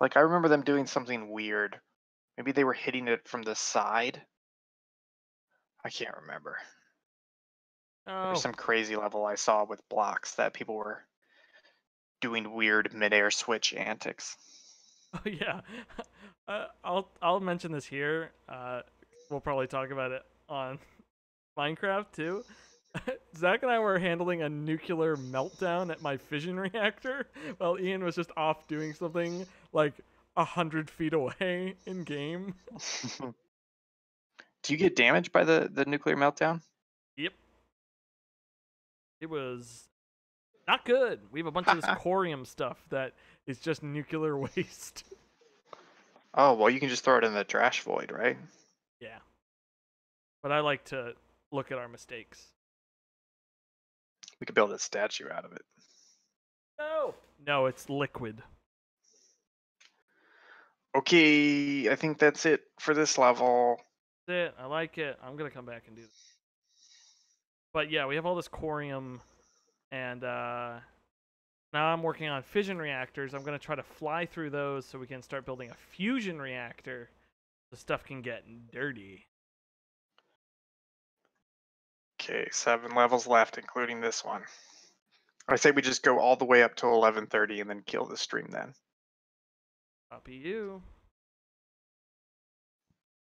Speaker 2: Like I remember them doing something weird. Maybe they were hitting it from the side. I can't remember.
Speaker 1: Oh,
Speaker 2: There's some crazy level I saw with blocks that people were doing weird midair switch antics.
Speaker 1: Oh yeah, uh, I'll I'll mention this here. Uh, we'll probably talk about it on Minecraft too. Zach and I were handling a nuclear meltdown at my fission reactor while Ian was just off doing something like a hundred feet away in game.
Speaker 2: Do you get damaged by the the nuclear meltdown?
Speaker 1: Yep, it was not good. We have a bunch of this corium stuff that is just nuclear waste.
Speaker 2: Oh well, you can just throw it in the trash void, right?
Speaker 1: Yeah, but I like to look at our mistakes.
Speaker 2: We could build a statue out of it.
Speaker 1: No. No, it's liquid.
Speaker 2: Okay, I think that's it for this level.
Speaker 1: That's it. I like it. I'm gonna come back and do this. But yeah, we have all this corium, and uh, now I'm working on fission reactors. I'm gonna try to fly through those so we can start building a fusion reactor. The stuff can get dirty.
Speaker 2: Okay, seven levels left, including this one. I say we just go all the way up to 11:30 and then kill the stream. Then
Speaker 1: Copy you.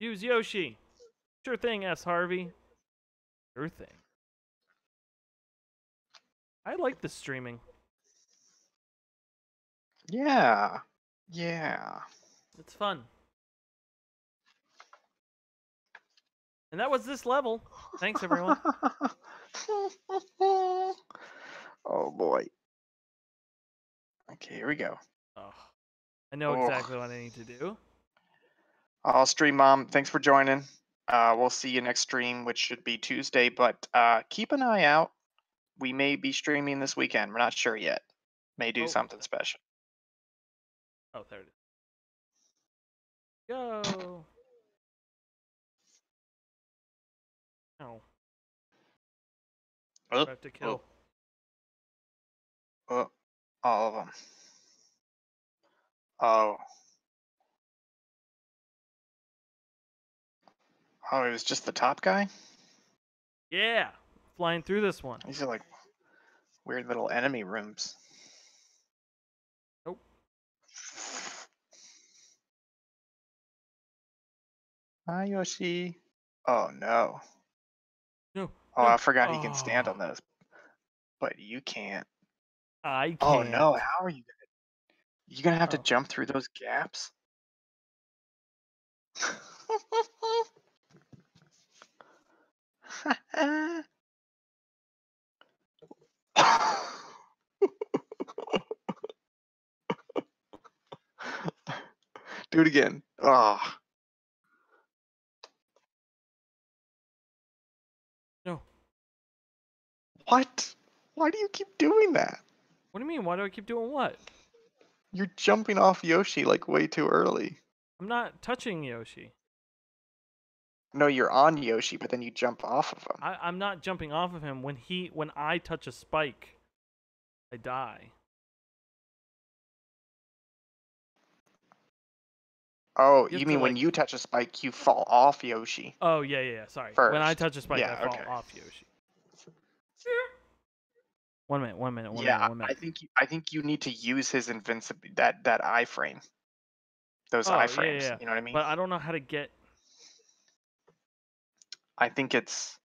Speaker 1: Use Yoshi. Sure thing, S. Harvey. Sure thing. I like the streaming.
Speaker 2: yeah, yeah.
Speaker 1: It's fun. And that was this level. Thanks, everyone.
Speaker 2: oh boy. Okay, here we go.
Speaker 1: Oh, I know
Speaker 2: Oh.
Speaker 1: exactly what I need to do.
Speaker 2: I'll stream mom. Thanks for joining. Uh, we'll see you next stream, which should be Tuesday. But uh, keep an eye out. We may be streaming this weekend. We're not sure yet. May do
Speaker 1: Oh.
Speaker 2: something special.
Speaker 1: Oh, there it is. Go. Oh,
Speaker 2: Oh,
Speaker 1: I have to kill.
Speaker 2: oh, all of them. Oh. Oh, it was just the top guy?
Speaker 1: Yeah, flying through this one.
Speaker 2: These are like weird little enemy rooms.
Speaker 1: Nope.
Speaker 2: Hi, Yoshi. Oh no. Oh. I forgot he can stand
Speaker 1: Oh.
Speaker 2: on those. But you can't.
Speaker 1: Ah, I oh, can't.
Speaker 2: Oh no, how are you gonna you gonna have to
Speaker 1: Oh.
Speaker 2: jump through those gaps? Do it again. Oh. What? Why do you keep doing that?
Speaker 1: What do you mean? Why do I keep doing what?
Speaker 2: You're jumping off Yoshi like way too early.
Speaker 1: I'm not touching Yoshi.
Speaker 2: No, you're on Yoshi, but then you jump off of him.
Speaker 1: I, I'm not jumping off of him. When he when I touch a spike, I die.
Speaker 2: Oh,
Speaker 1: You
Speaker 2: you, mean when
Speaker 1: like-
Speaker 2: you touch a spike, you fall off Yoshi?
Speaker 1: Oh yeah, yeah, yeah. Sorry. When I touch a spike,
Speaker 2: Yeah,
Speaker 1: I fall
Speaker 2: okay.
Speaker 1: off Yoshi. One minute. One minute. One
Speaker 2: yeah,
Speaker 1: minute. One
Speaker 2: I think you, I think you need to use his invincibility that that iframe. Those
Speaker 1: Oh, yeah,
Speaker 2: iframes.
Speaker 1: yeah.
Speaker 2: You know what I mean?
Speaker 1: But I don't know how to get.
Speaker 2: I think it's.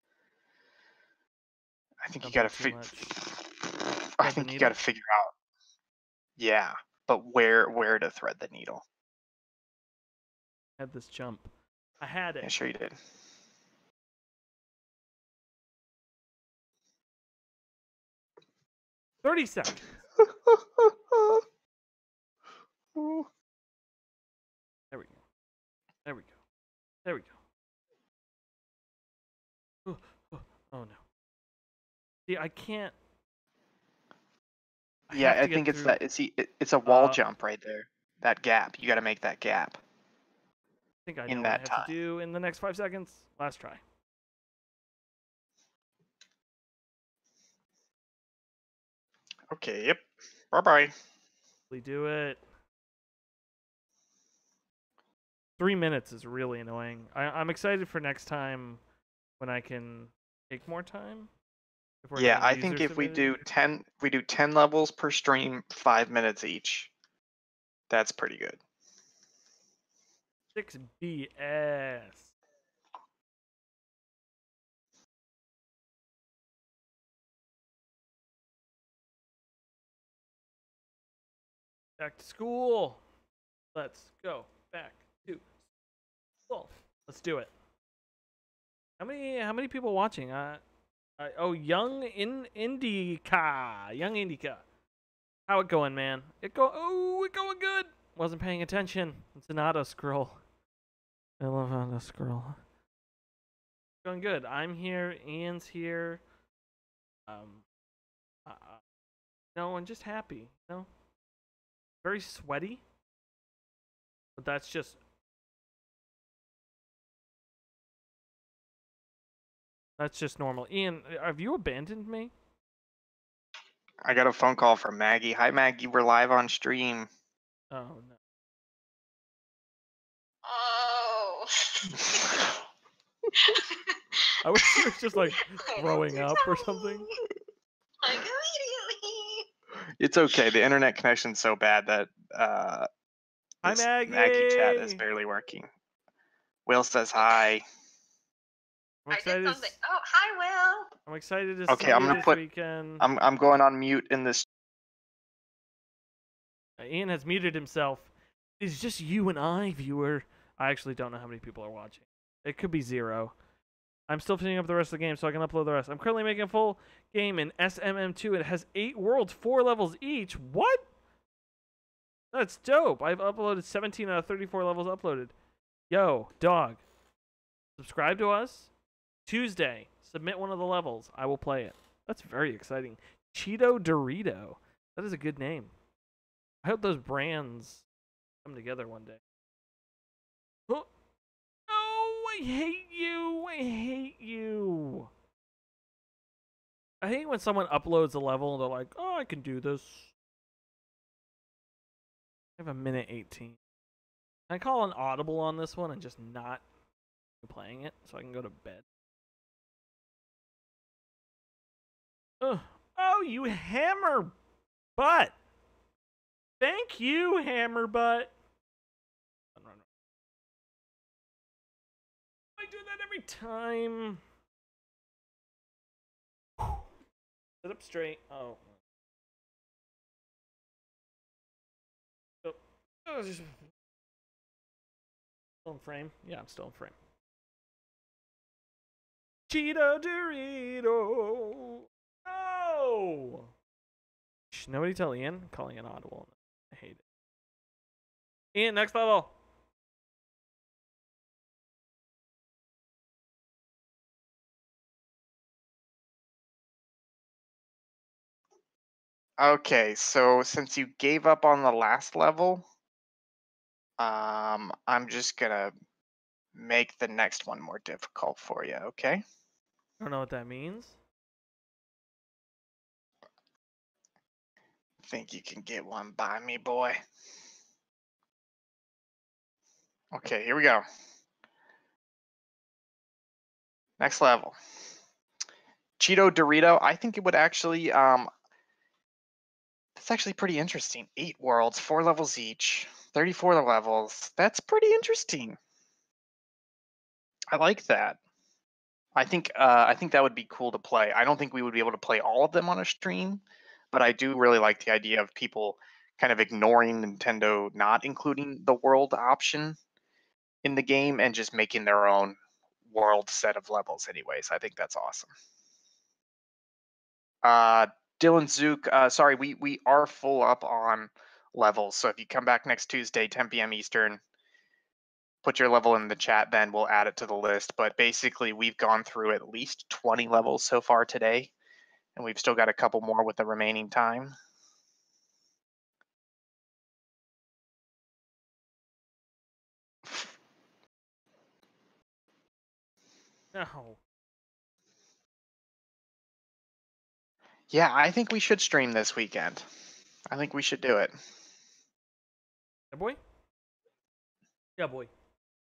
Speaker 2: I think you gotta
Speaker 1: too
Speaker 2: fig- I think you gotta figure out. Yeah, but where where to thread the needle?
Speaker 1: had this jump. I had it.
Speaker 2: Yeah, sure you did.
Speaker 1: Thirty seconds. There we go. There we go. There we go. Oh, oh, no. See, I can't. I
Speaker 2: yeah, I think it's
Speaker 1: through-
Speaker 2: that. It's the- it, it's a wall
Speaker 1: Uh,
Speaker 2: jump right there. That gap. You got to make that gap.
Speaker 1: I think I
Speaker 2: in
Speaker 1: know what I
Speaker 2: that
Speaker 1: have
Speaker 2: time.
Speaker 1: to do in the next five seconds. Last try.
Speaker 2: Okay. Yep. Bye bye.
Speaker 1: We do it. Three minutes is really annoying. I, I'm excited for next time when I can take more time.
Speaker 2: Yeah, I think if we do ten, we do ten levels per stream, five minutes each. That's pretty good.
Speaker 1: six BS. Back to school. Let's go back to school. Let's do it. How many how many people watching? Uh, uh oh, young in Indica, young Indica. How it going, man? It go oh, it going good. Wasn't paying attention. It's an auto scroll. I love auto scroll. Going good. I'm here. Ian's here. Um, uh, uh, no, I'm just happy. You know, very sweaty. But that's just. That's just normal. Ian, have you abandoned me?
Speaker 2: I got a phone call from Maggie. Hi Maggie, we're live on stream.
Speaker 1: Oh no.
Speaker 3: Oh.
Speaker 1: I wish you was just like
Speaker 3: I
Speaker 1: throwing up or something.
Speaker 3: me. Like immediately.
Speaker 2: It's okay. The internet connection's so bad that uh,
Speaker 1: Hi,
Speaker 2: this Maggie chat is barely working. Will says hi.
Speaker 1: I'm
Speaker 3: I
Speaker 1: excited.
Speaker 3: did
Speaker 1: to
Speaker 3: something. Oh, hi, Will.
Speaker 1: I'm excited to
Speaker 2: Okay,
Speaker 1: see
Speaker 2: I'm gonna
Speaker 1: this
Speaker 2: put-
Speaker 1: weekend.
Speaker 2: I'm I'm going on mute in this.
Speaker 1: Uh, Ian has muted himself. It's just you and I, viewer. I actually don't know how many people are watching. It could be zero. I'm still finishing up the rest of the game so I can upload the rest. I'm currently making a full game in SMM2. It has eight worlds, four levels each. What? That's dope. I've uploaded 17 out of 34 levels uploaded. Yo, dog. Subscribe to us. Tuesday, submit one of the levels. I will play it. That's very exciting. Cheeto Dorito. That is a good name. I hope those brands come together one day. Hate you. I hate you. I hate when someone uploads a level and they're like, oh, I can do this. I have a minute 18. Can I call an audible on this one and just not playing it so I can go to bed? Ugh. Oh, you hammer butt. Thank you, hammer butt. Do that every time. Sit up straight. Oh. Oh, oh, just- Still in frame? Yeah, I'm still in frame. Cheeto Dorito. No. Shh, nobody tell Ian. I'm calling it audible. I hate it. Ian, next level.
Speaker 2: Okay, so since you gave up on the last level, um, I'm just gonna make the next one more difficult for you, okay?
Speaker 1: I don't know what that means.
Speaker 2: Think you can get one by me, boy? Okay, here we go. Next level. Cheeto Dorito. I think it would actually um that's actually pretty interesting. Eight worlds, four levels each, 34 levels. That's pretty interesting. I like that. I think uh, I think that would be cool to play. I don't think we would be able to play all of them on a stream, but I do really like the idea of people kind of ignoring Nintendo not including the world option in the game and just making their own world set of levels anyways. I think that's awesome. Uh Dylan Zook, uh, sorry, we we are full up on levels. So if you come back next Tuesday, 10 p.m. Eastern, put your level in the chat, then we'll add it to the list. But basically, we've gone through at least 20 levels so far today, and we've still got a couple more with the remaining time.
Speaker 1: No.
Speaker 2: Yeah, I think we should stream this weekend. I think we should do it.
Speaker 1: Yeah, boy? Yeah, boy.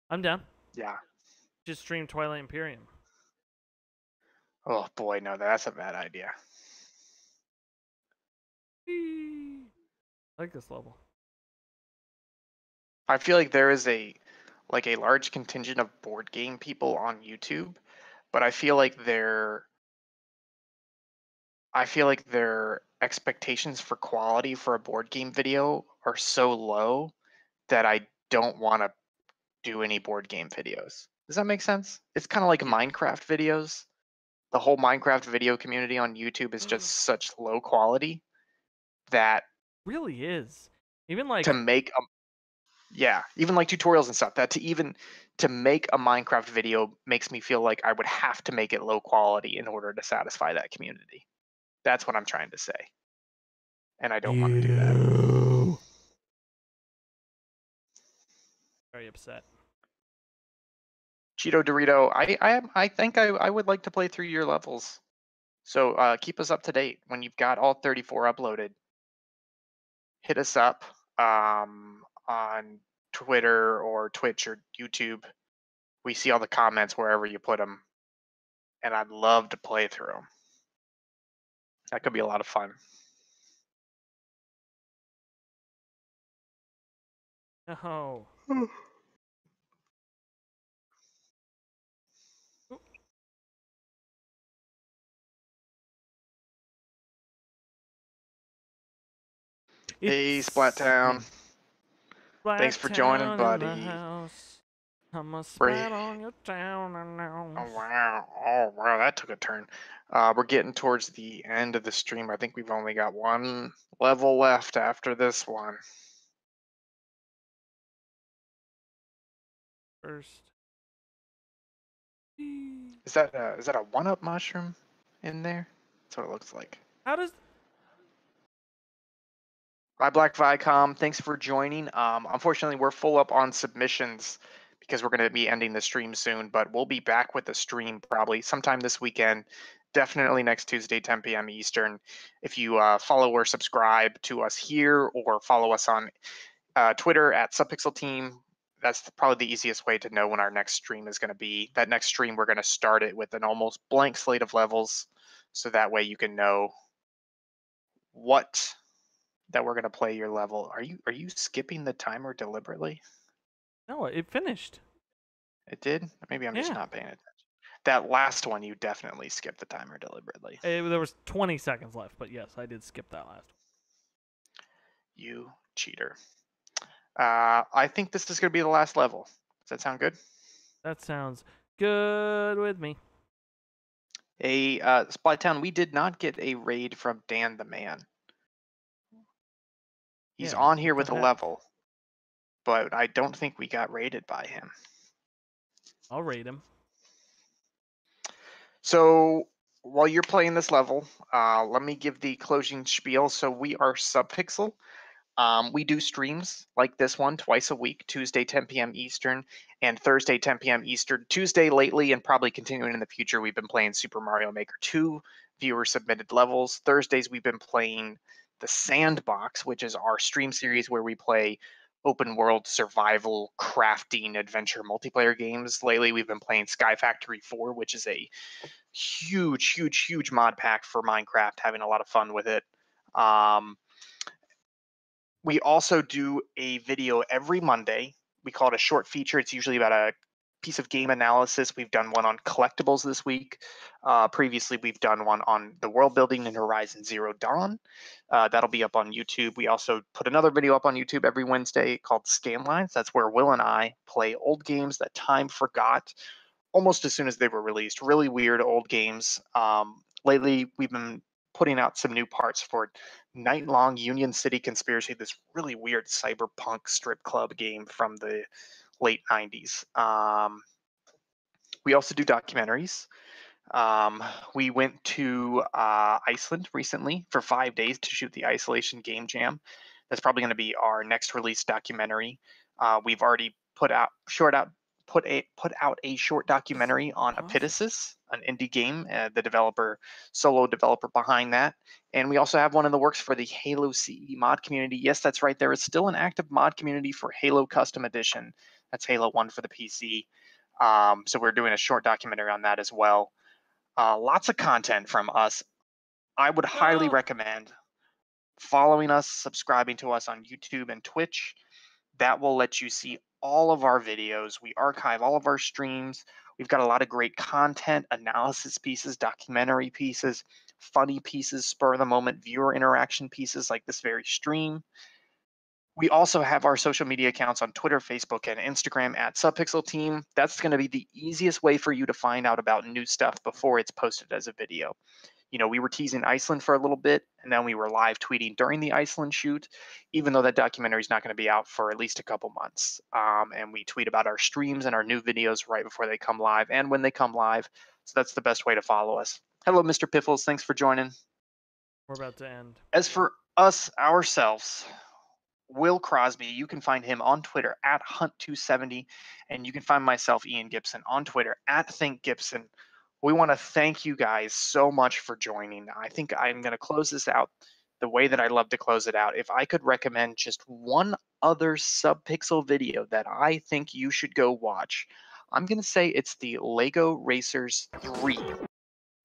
Speaker 1: I'm down.
Speaker 2: Yeah.
Speaker 1: Just stream Twilight Imperium.
Speaker 2: Oh boy, no, that's a bad idea.
Speaker 1: I like this level.
Speaker 2: I feel like there is a like a large contingent of board game people on YouTube, but I feel like their I feel like their expectations for quality for a board game video are so low that I don't want to do any board game videos. Does that make sense? It's kind of like Minecraft videos. The whole Minecraft video community on YouTube is just mm. such low quality that
Speaker 1: Really is. Even like
Speaker 2: to make a yeah even like tutorials and stuff that to even to make a minecraft video makes me feel like i would have to make it low quality in order to satisfy that community that's what i'm trying to say. And i don't want to do that.
Speaker 1: Very upset.
Speaker 2: cheeto dorito i i i think i i would like to play through your levels. So uh keep us up to date when you've got all 34 uploaded. Hit us up um on twitter or twitch or youtube. We see all the comments wherever you put them and i'd love to play through them that could be a lot of fun
Speaker 1: No.
Speaker 2: Hey,
Speaker 1: It's
Speaker 2: Splattown. Thanks for joining,
Speaker 1: Splattown in
Speaker 2: buddy.
Speaker 1: I'm a
Speaker 2: We're-
Speaker 1: on your town now.
Speaker 2: Oh wow! Oh wow! That took a turn. Uh, we're getting towards the end of the stream. I think we've only got one level left after this one.
Speaker 1: First.
Speaker 2: Is that a, is that a one up mushroom in there? That's what it looks like.
Speaker 1: How does
Speaker 2: Bye, Black Vicom. Thanks for joining. Um, unfortunately, we're full up on submissions because we're going to be ending the stream soon, but we'll be back with the stream probably sometime this weekend. Definitely next Tuesday, 10 p.m. Eastern. If you uh, follow or subscribe to us here or follow us on uh, Twitter at Subpixel Team, that's probably the easiest way to know when our next stream is going to be. That next stream, we're going to start it with an almost blank slate of levels. so that way you can know what that we're going to play your level. Are you are you skipping the timer deliberately?
Speaker 1: No, it finished.
Speaker 2: It did? Maybe I'm just not paying attention. That last one you definitely skipped the timer deliberately.
Speaker 1: Eh, there was 20 seconds left, but yes, I did skip that last.
Speaker 2: You cheater. Uh, I think this is going to be the last level. Does that sound good?
Speaker 1: That sounds good with me.
Speaker 2: A uh, Splattown, we did not get a raid from Dan the Man. He's
Speaker 1: Yeah,
Speaker 2: on here with a
Speaker 1: heck?
Speaker 2: level, but I don't think we got raided by him.
Speaker 1: I'll rate him.
Speaker 2: So while you're playing this level, uh, let me give the closing spiel. So we are Subpixel. Um, we do streams like this one twice a week, Tuesday 10 p.m. Eastern and Thursday 10 p.m. Eastern. Tuesday lately and probably continuing in the future, we've been playing Super Mario Maker 2 viewer submitted levels. Thursdays we've been playing the Sandbox, which is our stream series where we play open world survival crafting adventure multiplayer games. Lately we've been playing Sky Factory 4, which is a huge, huge, huge mod pack for Minecraft, having a lot of fun with it. Um, we also do a video every Monday. We call it a short feature. It's usually about a piece of game analysis. We've done one on collectibles this week. Uh, previously, we've done one on the world building in Horizon Zero Dawn. Uh, that'll be up on YouTube. We also put another video up on YouTube every Wednesday called Scanlines. That's where Will and I play old games that time forgot almost as soon as they were released. Really weird old games. Um, lately, we've been putting out some new parts for Nightlong Union City Conspiracy, this really weird cyberpunk strip club game from the late 90s. Um, we also do documentaries. Um, we went to uh, Iceland recently for five days to shoot the Isolation Game Jam. That's probably going to be our next release documentary. Uh, we've already put out short out put a put out a short documentary on
Speaker 1: Awesome.
Speaker 2: Epitasis, an indie game. Uh, the developer, solo developer behind that, and we also have one in the works for the Halo CE mod community. Yes, that's right. There is still an active mod community for Halo Custom Edition. That's Halo One for the PC. Um, so we're doing a short documentary on that as well. Uh, lots of content from us. I would highly recommend following us, subscribing to us on YouTube and Twitch. That will let you see all of our videos. We archive all of our streams. We've got a lot of great content, analysis pieces, documentary pieces, funny pieces, spur of the moment viewer interaction pieces like this very stream. We also have our social media accounts on Twitter, Facebook, and Instagram at Subpixel Team. That's going to be the easiest way for you to find out about new stuff before it's posted as a video. You know, we were teasing Iceland for a little bit, and then we were live tweeting during the Iceland shoot, even though that documentary is not going to be out for at least a couple months. Um, and we tweet about our streams and our new videos right before they come live and when they come live. So that's the best way to follow us. Hello, Mr. Piffles. Thanks for joining.
Speaker 1: We're about to end.
Speaker 2: As for us ourselves, Will Crosby, you can find him on Twitter at Hunt270, and you can find myself, Ian Gibson, on Twitter at Think Gibson. We want to thank you guys so much for joining. I think I'm going to close this out the way that I love to close it out. If I could recommend just one other subpixel video that I think you should go watch, I'm going to say it's the Lego Racers 3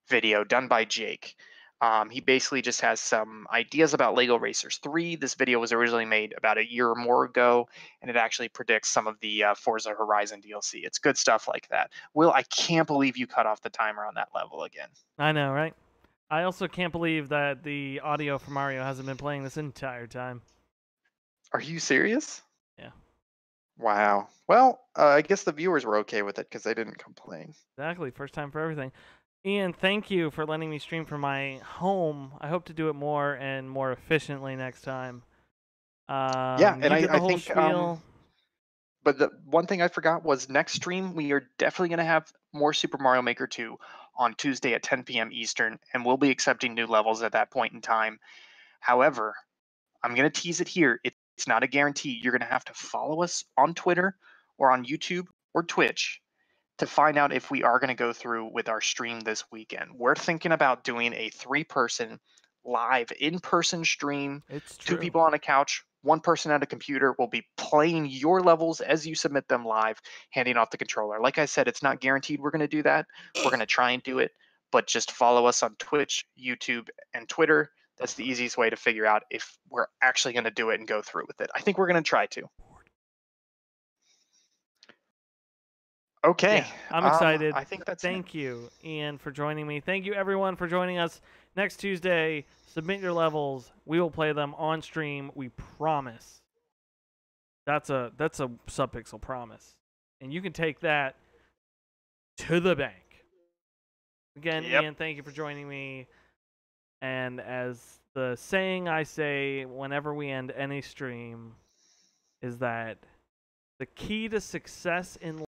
Speaker 2: video done by Jake. Um, he basically just has some ideas about Lego Racers 3. This video was originally made about a year or more ago, and it actually predicts some of the uh, Forza Horizon DLC. It's good stuff like that. Will, I can't believe you cut off the timer on that level again.
Speaker 1: I know, right? I also can't believe that the audio for Mario hasn't been playing this entire time.
Speaker 2: Are you serious?
Speaker 1: Yeah.
Speaker 2: Wow. Well, uh, I guess the viewers were okay with it because they didn't complain.
Speaker 1: Exactly, first time for everything. Ian, thank you for letting me stream from my home. I hope to do it more and more efficiently next time. Um,
Speaker 2: yeah,
Speaker 1: and
Speaker 2: I- I think, um. But the one thing I forgot was next stream, we are definitely going to have more Super Mario Maker 2 on Tuesday at 10 p.m. Eastern, and we'll be accepting new levels at that point in time. However, I'm going to tease it here. It's not a guarantee. You're going to have to follow us on Twitter or on YouTube or Twitch to find out if we are going to go through with our stream this weekend. We're thinking about doing a three person live in person stream
Speaker 1: It's
Speaker 2: two people on a couch, one person at a computer will be playing your levels as you submit them live, handing off the controller. Like I said, it's not guaranteed we're going to do that. We're going to try and do it, but just follow us on Twitch, YouTube, and Twitter. That's the easiest way to figure out if we're actually going to do it and go through with it. I think we're going to try to. Okay.
Speaker 1: Yeah, I'm
Speaker 2: um,
Speaker 1: excited.
Speaker 2: I think that's it.
Speaker 1: Thank you, Ian, for joining me. Thank you, everyone, for joining us. Next Tuesday, submit your levels. We will play them on stream. We promise. That's a that's a subpixel promise, and you can take that to the bank. Again,
Speaker 2: Yep.
Speaker 1: Ian, thank you for joining me. And as the saying I say whenever we end any stream is that the key to success in